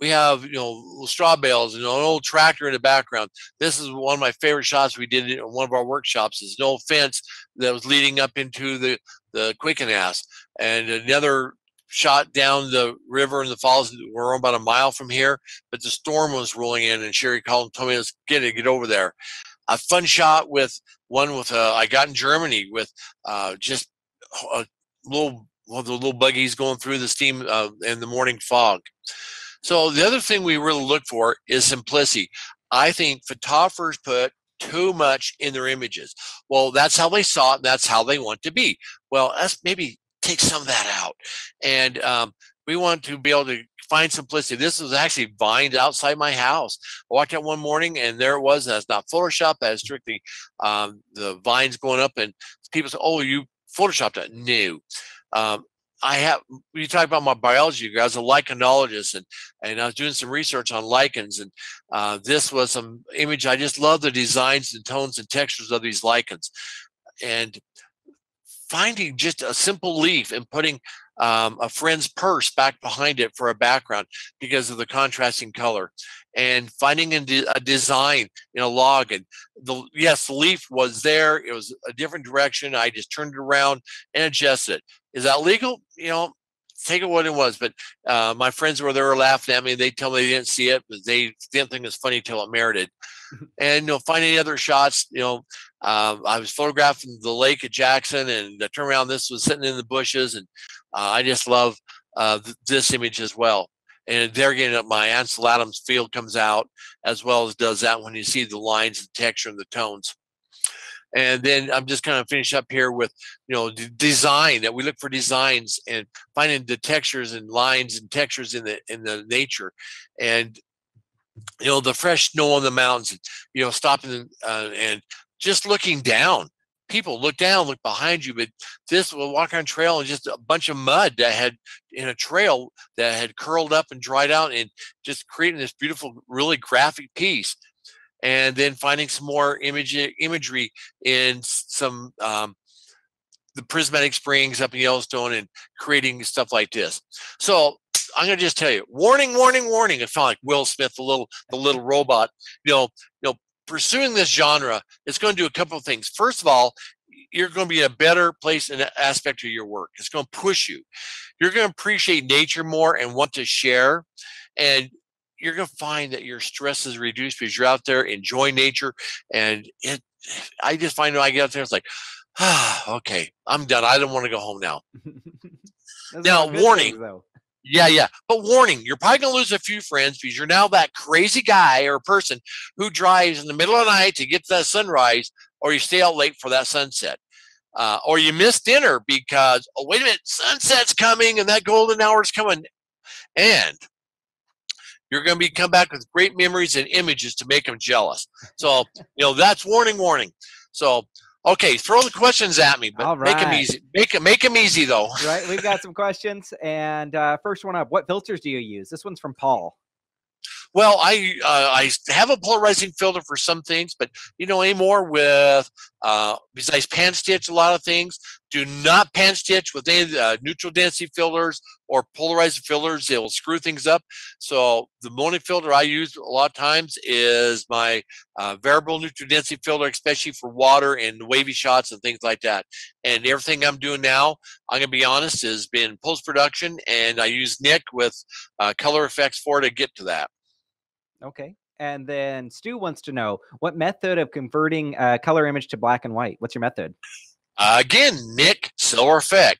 S2: we have you know straw bales and an old tractor in the background. This is one of my favorite shots we did in one of our workshops. Is an old fence that was leading up into the the Quakenhas, and another shot down the river and the falls. We're about a mile from here, but the storm was rolling in, and Sherry called and told me, "Let's get it, get over there." A fun shot with one with uh, I got in Germany with uh, just a little of the little buggies going through the steam uh, in the morning fog. So the other thing we really look for is simplicity. I think photographers put too much in their images. Well, that's how they saw it. that's how they want to be. Well, let's maybe take some of that out. And um, we want to be able to find simplicity. This was actually vines outside my house. I walked out one morning and there it was. That's not Photoshop. That's strictly um, the vines going up. And people say, "Oh, you photoshopped it." Um, I have you talk about my biology degree. I was a lichenologist, and and I was doing some research on lichens, and uh, this was some image. I just love the designs and tones and textures of these lichens, and finding just a simple leaf and putting um, a friend's purse back behind it for a background because of the contrasting color and finding a, de- a, design in a log and the yes the leaf was there it was a different direction i just turned it around and adjusted it. Is that legal? You know take it what it was but uh, my friends were there laughing at me they tell me they didn't see it but they didn't think it was funny till it merited. And you know find any other shots you know um, i was photographing the lake at jackson and i turned around this was sitting in the bushes and uh, I just love uh, th- this image as well. And there up my Ansel Adams field comes out as well as does that when you see the lines, the texture, and the tones. And then I'm just kind of finish up here with, you know, design that we look for designs and finding the textures and lines and textures in the in the nature, and you know the fresh snow on the mountains, you know, stopping uh, and just looking down people look down, look behind you, but this will walk on trail and just a bunch of mud that had in a trail that had curled up and dried out and just creating this beautiful, really graphic piece. And then finding some more image imagery in some um, the prismatic springs up in Yellowstone and creating stuff like this. So I'm gonna just tell you, warning, warning, warning. It felt like Will Smith, the little the little robot. You know, you know, pursuing this genre it's going to do a couple of things. First of all, you're going to be in a better place in aspect of your work. It's going to push you. You're going to appreciate nature more and want to share. And you're going to find that your stress is reduced because you're out there enjoying nature. And it, I just find when I get out there, it's like, ah, okay, I'm done. I don't want to go home now. now, warning. Things, yeah, yeah. But warning, you're probably going to lose a few friends because you're now that crazy guy or person who drives in the middle of the night to get to that sunrise, or you stay out late for that sunset. Uh, or you miss dinner because, oh, wait a minute, sunset's coming and that golden hour is coming. And you're going to be come back with great memories and images to make them jealous. So, you know, that's warning, warning. So, Okay, throw the questions at me, but make them easy. Make them make them easy though.
S1: right, we've got some questions, and uh, first one up: What filters do you use? This one's from Paul.
S2: Well, I uh, I have a polarizing filter for some things, but you know anymore with uh, besides pan stitch a lot of things. Do not pan stitch with any uh, neutral density filters or polarizing filters; they will screw things up. So the only filter I use a lot of times is my uh, variable neutral density filter, especially for water and wavy shots and things like that. And everything I'm doing now, I'm gonna be honest, has been post production, and I use Nik with uh, Color Efex for to get to that.
S1: Okay. And then Stu wants to know what method of converting a color image to black and white? What's your method?
S2: Uh, again, Nik Silver Efex.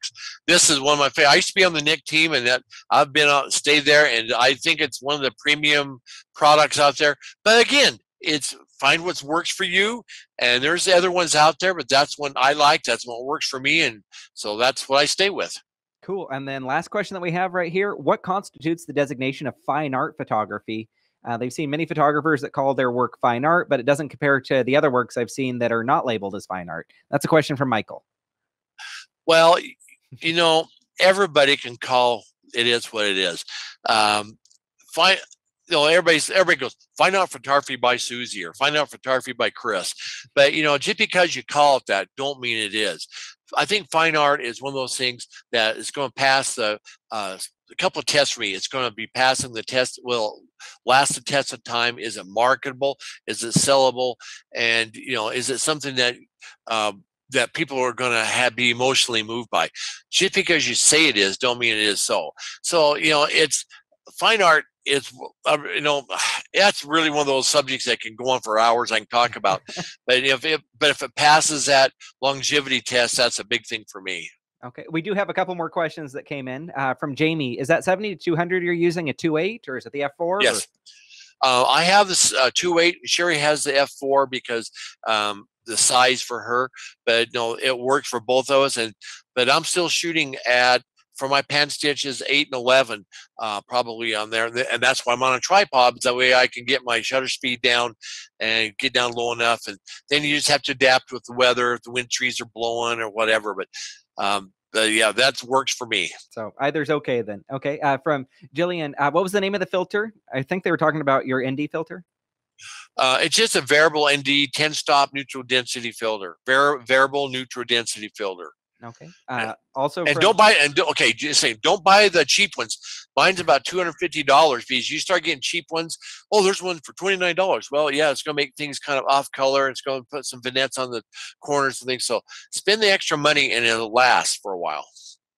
S2: This is one of my favorite. I used to be on the Nik team, and that I've been on, stayed there, and I think it's one of the premium products out there. But again, it's find what works for you, and there's other ones out there, but that's one I like. That's what works for me, and so that's what I stay with.
S1: Cool. And then last question that we have right here: What constitutes the designation of fine art photography? Uh, they've seen many photographers that call their work fine art, but it doesn't compare to the other works I've seen that are not labeled as fine art. That's a question from Michael.
S2: Well, you know, everybody can call it is what it is. Um, fine, you know, everybody's everybody goes find out photography by Susie or find out photography by Chris, but you know, just because you call it that, don't mean it is. I think fine art is one of those things that is going to pass the uh, a couple of tests for me. It's going to be passing the test. Will last the test of time. Is it marketable? Is it sellable? And you know, is it something that um, that people are going to have be emotionally moved by? Just because you say it is, don't mean it is so. So you know, it's fine art it's uh, you know that's really one of those subjects that can go on for hours i can talk about but if it but if it passes that longevity test that's a big thing for me
S1: okay we do have a couple more questions that came in uh, from jamie is that 70 to 200 you're using a 2.8 or is it the f4
S2: yes uh, i have this uh, 2.8 sherry has the f4 because um, the size for her but no it works for both of us and but i'm still shooting at for my pan stitches, eight and 11, uh, probably on there. And that's why I'm on a tripod. That way I can get my shutter speed down and get down low enough. And then you just have to adapt with the weather, if the wind trees are blowing or whatever. But, um, but yeah, that works for me.
S1: So either's okay then. Okay. Uh, from Jillian, uh, what was the name of the filter? I think they were talking about your ND filter.
S2: Uh, it's just a variable ND 10 stop neutral density filter, Var- variable neutral density filter.
S1: Okay. Uh, also,
S2: and from- don't buy and do, okay, just say don't buy the cheap ones. Mine's about two hundred fifty dollars because you start getting cheap ones. Oh, there's one for twenty nine dollars. Well, yeah, it's going to make things kind of off color. It's going to put some vignettes on the corners and things. So spend the extra money and it'll last for a while.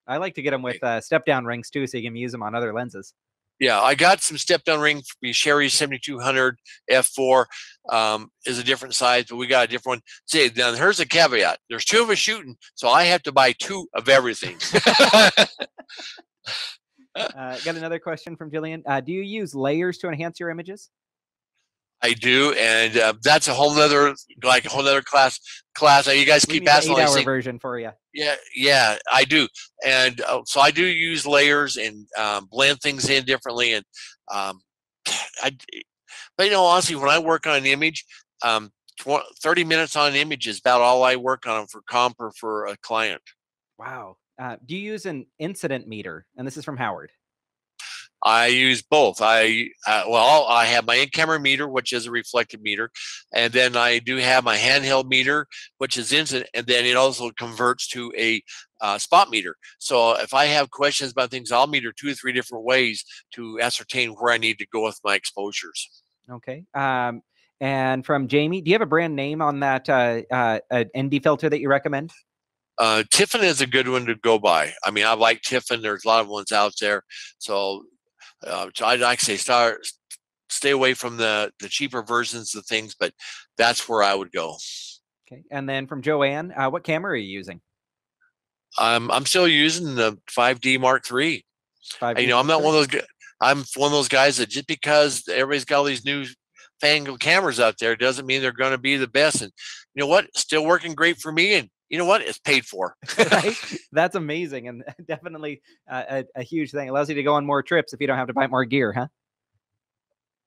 S1: I like to get them with uh, step down rings too, so you can use them on other lenses.
S2: Yeah, I got some step down ring for Sherry 7200 F4 um, is a different size, but we got a different one. See, now here's a caveat. There's two of us shooting, so I have to buy two of everything.
S1: uh, got another question from Jillian. Uh, do you use layers to enhance your images?
S2: I do, and uh, that's a whole nother like a whole nother class. Class, you guys
S1: we
S2: keep asking.
S1: Eight hour version for you.
S2: Yeah, yeah, I do, and uh, so I do use layers and um, blend things in differently, and um, I. But you know, honestly, when I work on an image, um, 20, 30 minutes on an image is about all I work on for comp or for a client.
S1: Wow. Uh, do you use an incident meter? And this is from Howard.
S2: I use both. I uh, well, I have my in-camera meter, which is a reflective meter, and then I do have my handheld meter, which is instant, and then it also converts to a uh, spot meter. So if I have questions about things, I'll meter two or three different ways to ascertain where I need to go with my exposures.
S1: Okay. Um, and from Jamie, do you have a brand name on that uh, uh, ND filter that you recommend?
S2: Uh, Tiffen is a good one to go by. I mean, I like Tiffen. There's a lot of ones out there. So uh, I'd like to say start stay away from the the cheaper versions of things, but that's where I would go.
S1: Okay, and then from Joanne, uh, what camera are you using?
S2: I'm I'm still using the 5D Mark III. 5D you know, I'm not one of those. I'm one of those guys that just because everybody's got all these new fangled cameras out there doesn't mean they're going to be the best. And you know what? Still working great for me, and you know what? It's paid for.
S1: right? That's amazing and definitely a, a, huge thing. It allows you to go on more trips if you don't have to buy more gear, huh?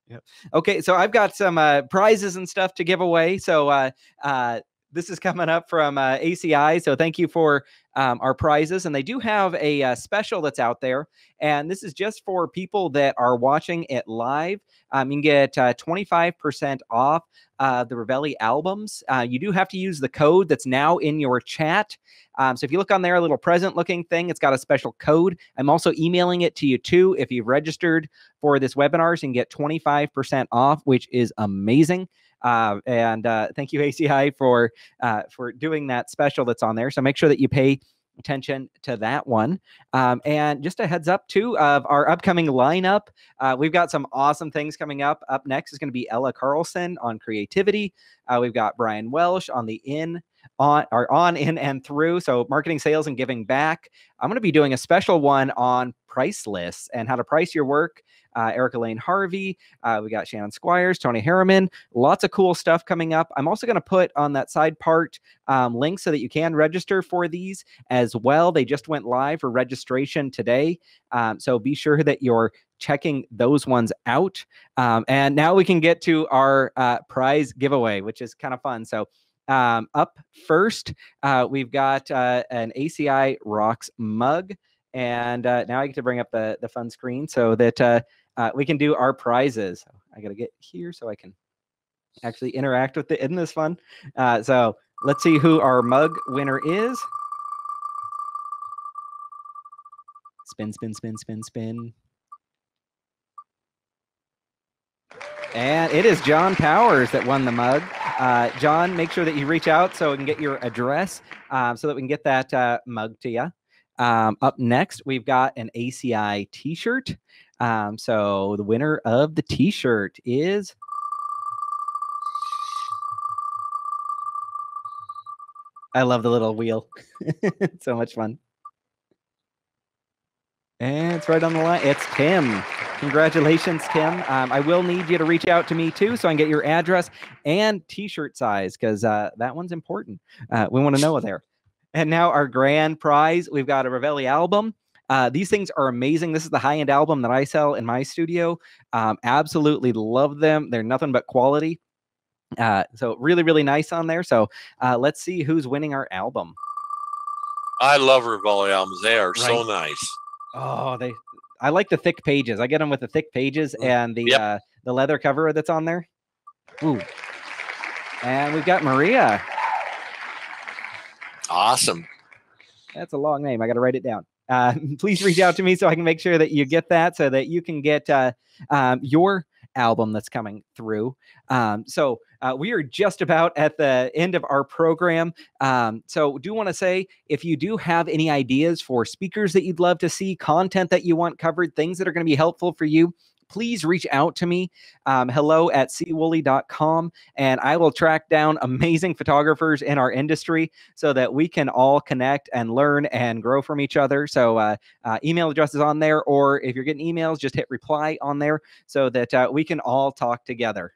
S1: Yep. Okay, so I've got some uh, prizes and stuff to give away. So uh, uh, this is coming up from uh, ACI. So thank you for um, our prizes. And they do have a uh, special that's out there. And this is just for people that are watching it live. Um, you can get uh, 25% off uh, the Ravelli albums. Uh, you do have to use the code that's now in your chat. Um, so if you look on there, a little present looking thing, it's got a special code. I'm also emailing it to you too. If you've registered for this webinar, so you can get 25% off, which is amazing. Uh, and uh, thank you, ACI, for uh, for doing that special that's on there. So make sure that you pay attention to that one. Um, and just a heads up too of our upcoming lineup. Uh, we've got some awesome things coming up. Up next is going to be Ella Carlson on creativity. Uh, we've got Brian Welsh on the in on are on in and through so marketing sales and giving back i'm going to be doing a special one on price lists and how to price your work uh, Erica Lane Harvey. Uh, we got Shannon Squires, Tony Harriman. Lots of cool stuff coming up. I'm also going to put on that side part um, link so that you can register for these as well. They just went live for registration today. Um, so be sure that you're checking those ones out. Um, and now we can get to our uh, prize giveaway, which is kind of fun. So um, up first, uh, we've got uh, an ACI Rocks mug. And uh, now I get to bring up the, the fun screen so that uh, uh, we can do our prizes. I got to get here so I can actually interact with it. Isn't this fun? Uh, so let's see who our mug winner is. Spin, spin, spin, spin, spin. And it is John Powers that won the mug. Uh, John, make sure that you reach out so we can get your address um, so that we can get that uh, mug to you. Um, up next, we've got an ACI t shirt. Um, so the winner of the t shirt is. I love the little wheel. so much fun. And it's right on the line. It's Tim. Congratulations, Tim. Um, I will need you to reach out to me too so I can get your address and t shirt size because uh, that one's important. Uh, we want to know there. And now our grand prize we've got a Ravelli album. Uh, these things are amazing. This is the high end album that I sell in my studio. Um, absolutely love them. They're nothing but quality. Uh, so really, really nice on there. So uh, let's see who's winning our album.
S2: I love Ravelli albums. They are right. so nice.
S1: Oh, they. I like the thick pages. I get them with the thick pages mm, and the yep. uh, the leather cover that's on there. Ooh. And we've got Maria.
S2: Awesome.
S1: That's a long name. I got to write it down. Uh, please reach out to me so I can make sure that you get that, so that you can get uh, um, your album that's coming through. Um, so uh, we are just about at the end of our program. Um, so do want to say if you do have any ideas for speakers that you'd love to see, content that you want covered, things that are going to be helpful for you, please reach out to me. Um, hello at cwooley.com, and I will track down amazing photographers in our industry so that we can all connect and learn and grow from each other. So, uh, uh, email address is on there, or if you're getting emails, just hit reply on there so that uh, we can all talk together.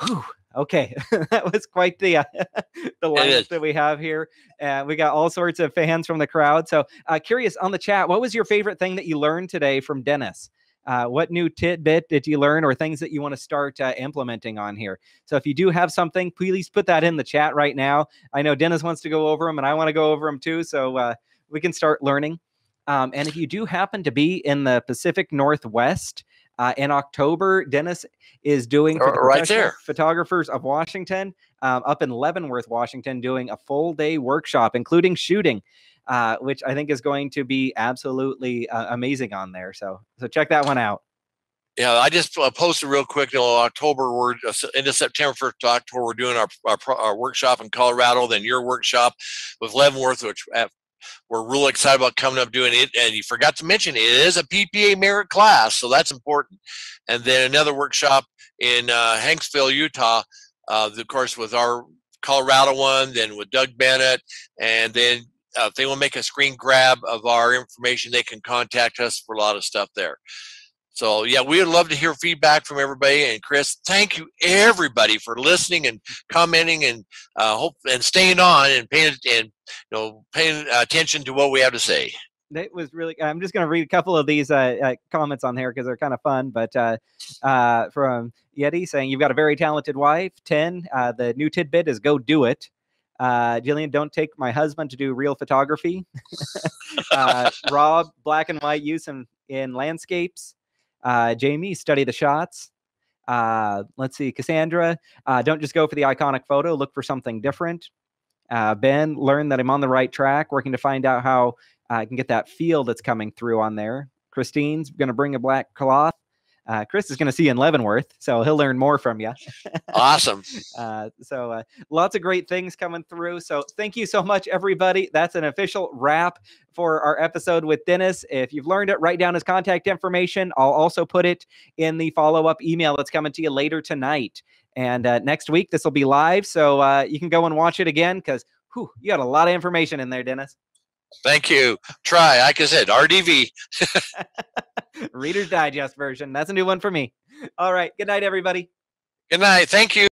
S1: Whew. Okay, that was quite the uh, the lineup that we have here. Uh, we got all sorts of fans from the crowd. So, uh, curious on the chat, what was your favorite thing that you learned today from Dennis? Uh, what new tidbit did you learn or things that you want to start uh, implementing on here? So if you do have something, please put that in the chat right now. I know Dennis wants to go over them and I want to go over them too. So uh, we can start learning. Um, and if you do happen to be in the Pacific Northwest, uh, in October, Dennis is doing
S2: right there.
S1: photographers of Washington um, up in Leavenworth, Washington, doing a full day workshop, including shooting uh, which I think is going to be absolutely uh, amazing on there. So so check that one out.
S2: Yeah, I just uh, posted real quick. You October we're uh, into September first to October. We're doing our, our, our workshop in Colorado, then your workshop with Leavenworth, which uh, we're really excited about coming up doing it. And you forgot to mention it is a PPA merit class, so that's important. And then another workshop in uh, Hanksville, Utah, uh, of course, with our Colorado one, then with Doug Bennett, and then uh, if they want to make a screen grab of our information, they can contact us for a lot of stuff there. So yeah, we would love to hear feedback from everybody. And Chris, thank you everybody for listening and commenting and uh, hope and staying on and paying and you know paying attention to what we have to say.
S1: It was really. I'm just going to read a couple of these uh, uh, comments on here because they're kind of fun. But uh, uh, from Yeti saying you've got a very talented wife. Ten. Uh, the new tidbit is go do it. Uh, Jillian, don't take my husband to do real photography. uh, Rob, black and white use in, in landscapes. Uh, Jamie, study the shots. Uh, let's see, Cassandra, uh, don't just go for the iconic photo, look for something different. Uh, ben, learn that I'm on the right track, working to find out how I can get that feel that's coming through on there. Christine's going to bring a black cloth. Uh, Chris is going to see you in Leavenworth, so he'll learn more from you.
S2: awesome.
S1: Uh, so uh, lots of great things coming through. So thank you so much, everybody. That's an official wrap for our episode with Dennis. If you've learned it, write down his contact information. I'll also put it in the follow up email that's coming to you later tonight. And uh, next week, this will be live, so uh, you can go and watch it again because you got a lot of information in there, Dennis.
S2: Thank you. Try, like I said, RDV.
S1: Reader's Digest version. That's a new one for me. All right. Good night, everybody.
S2: Good night. Thank you.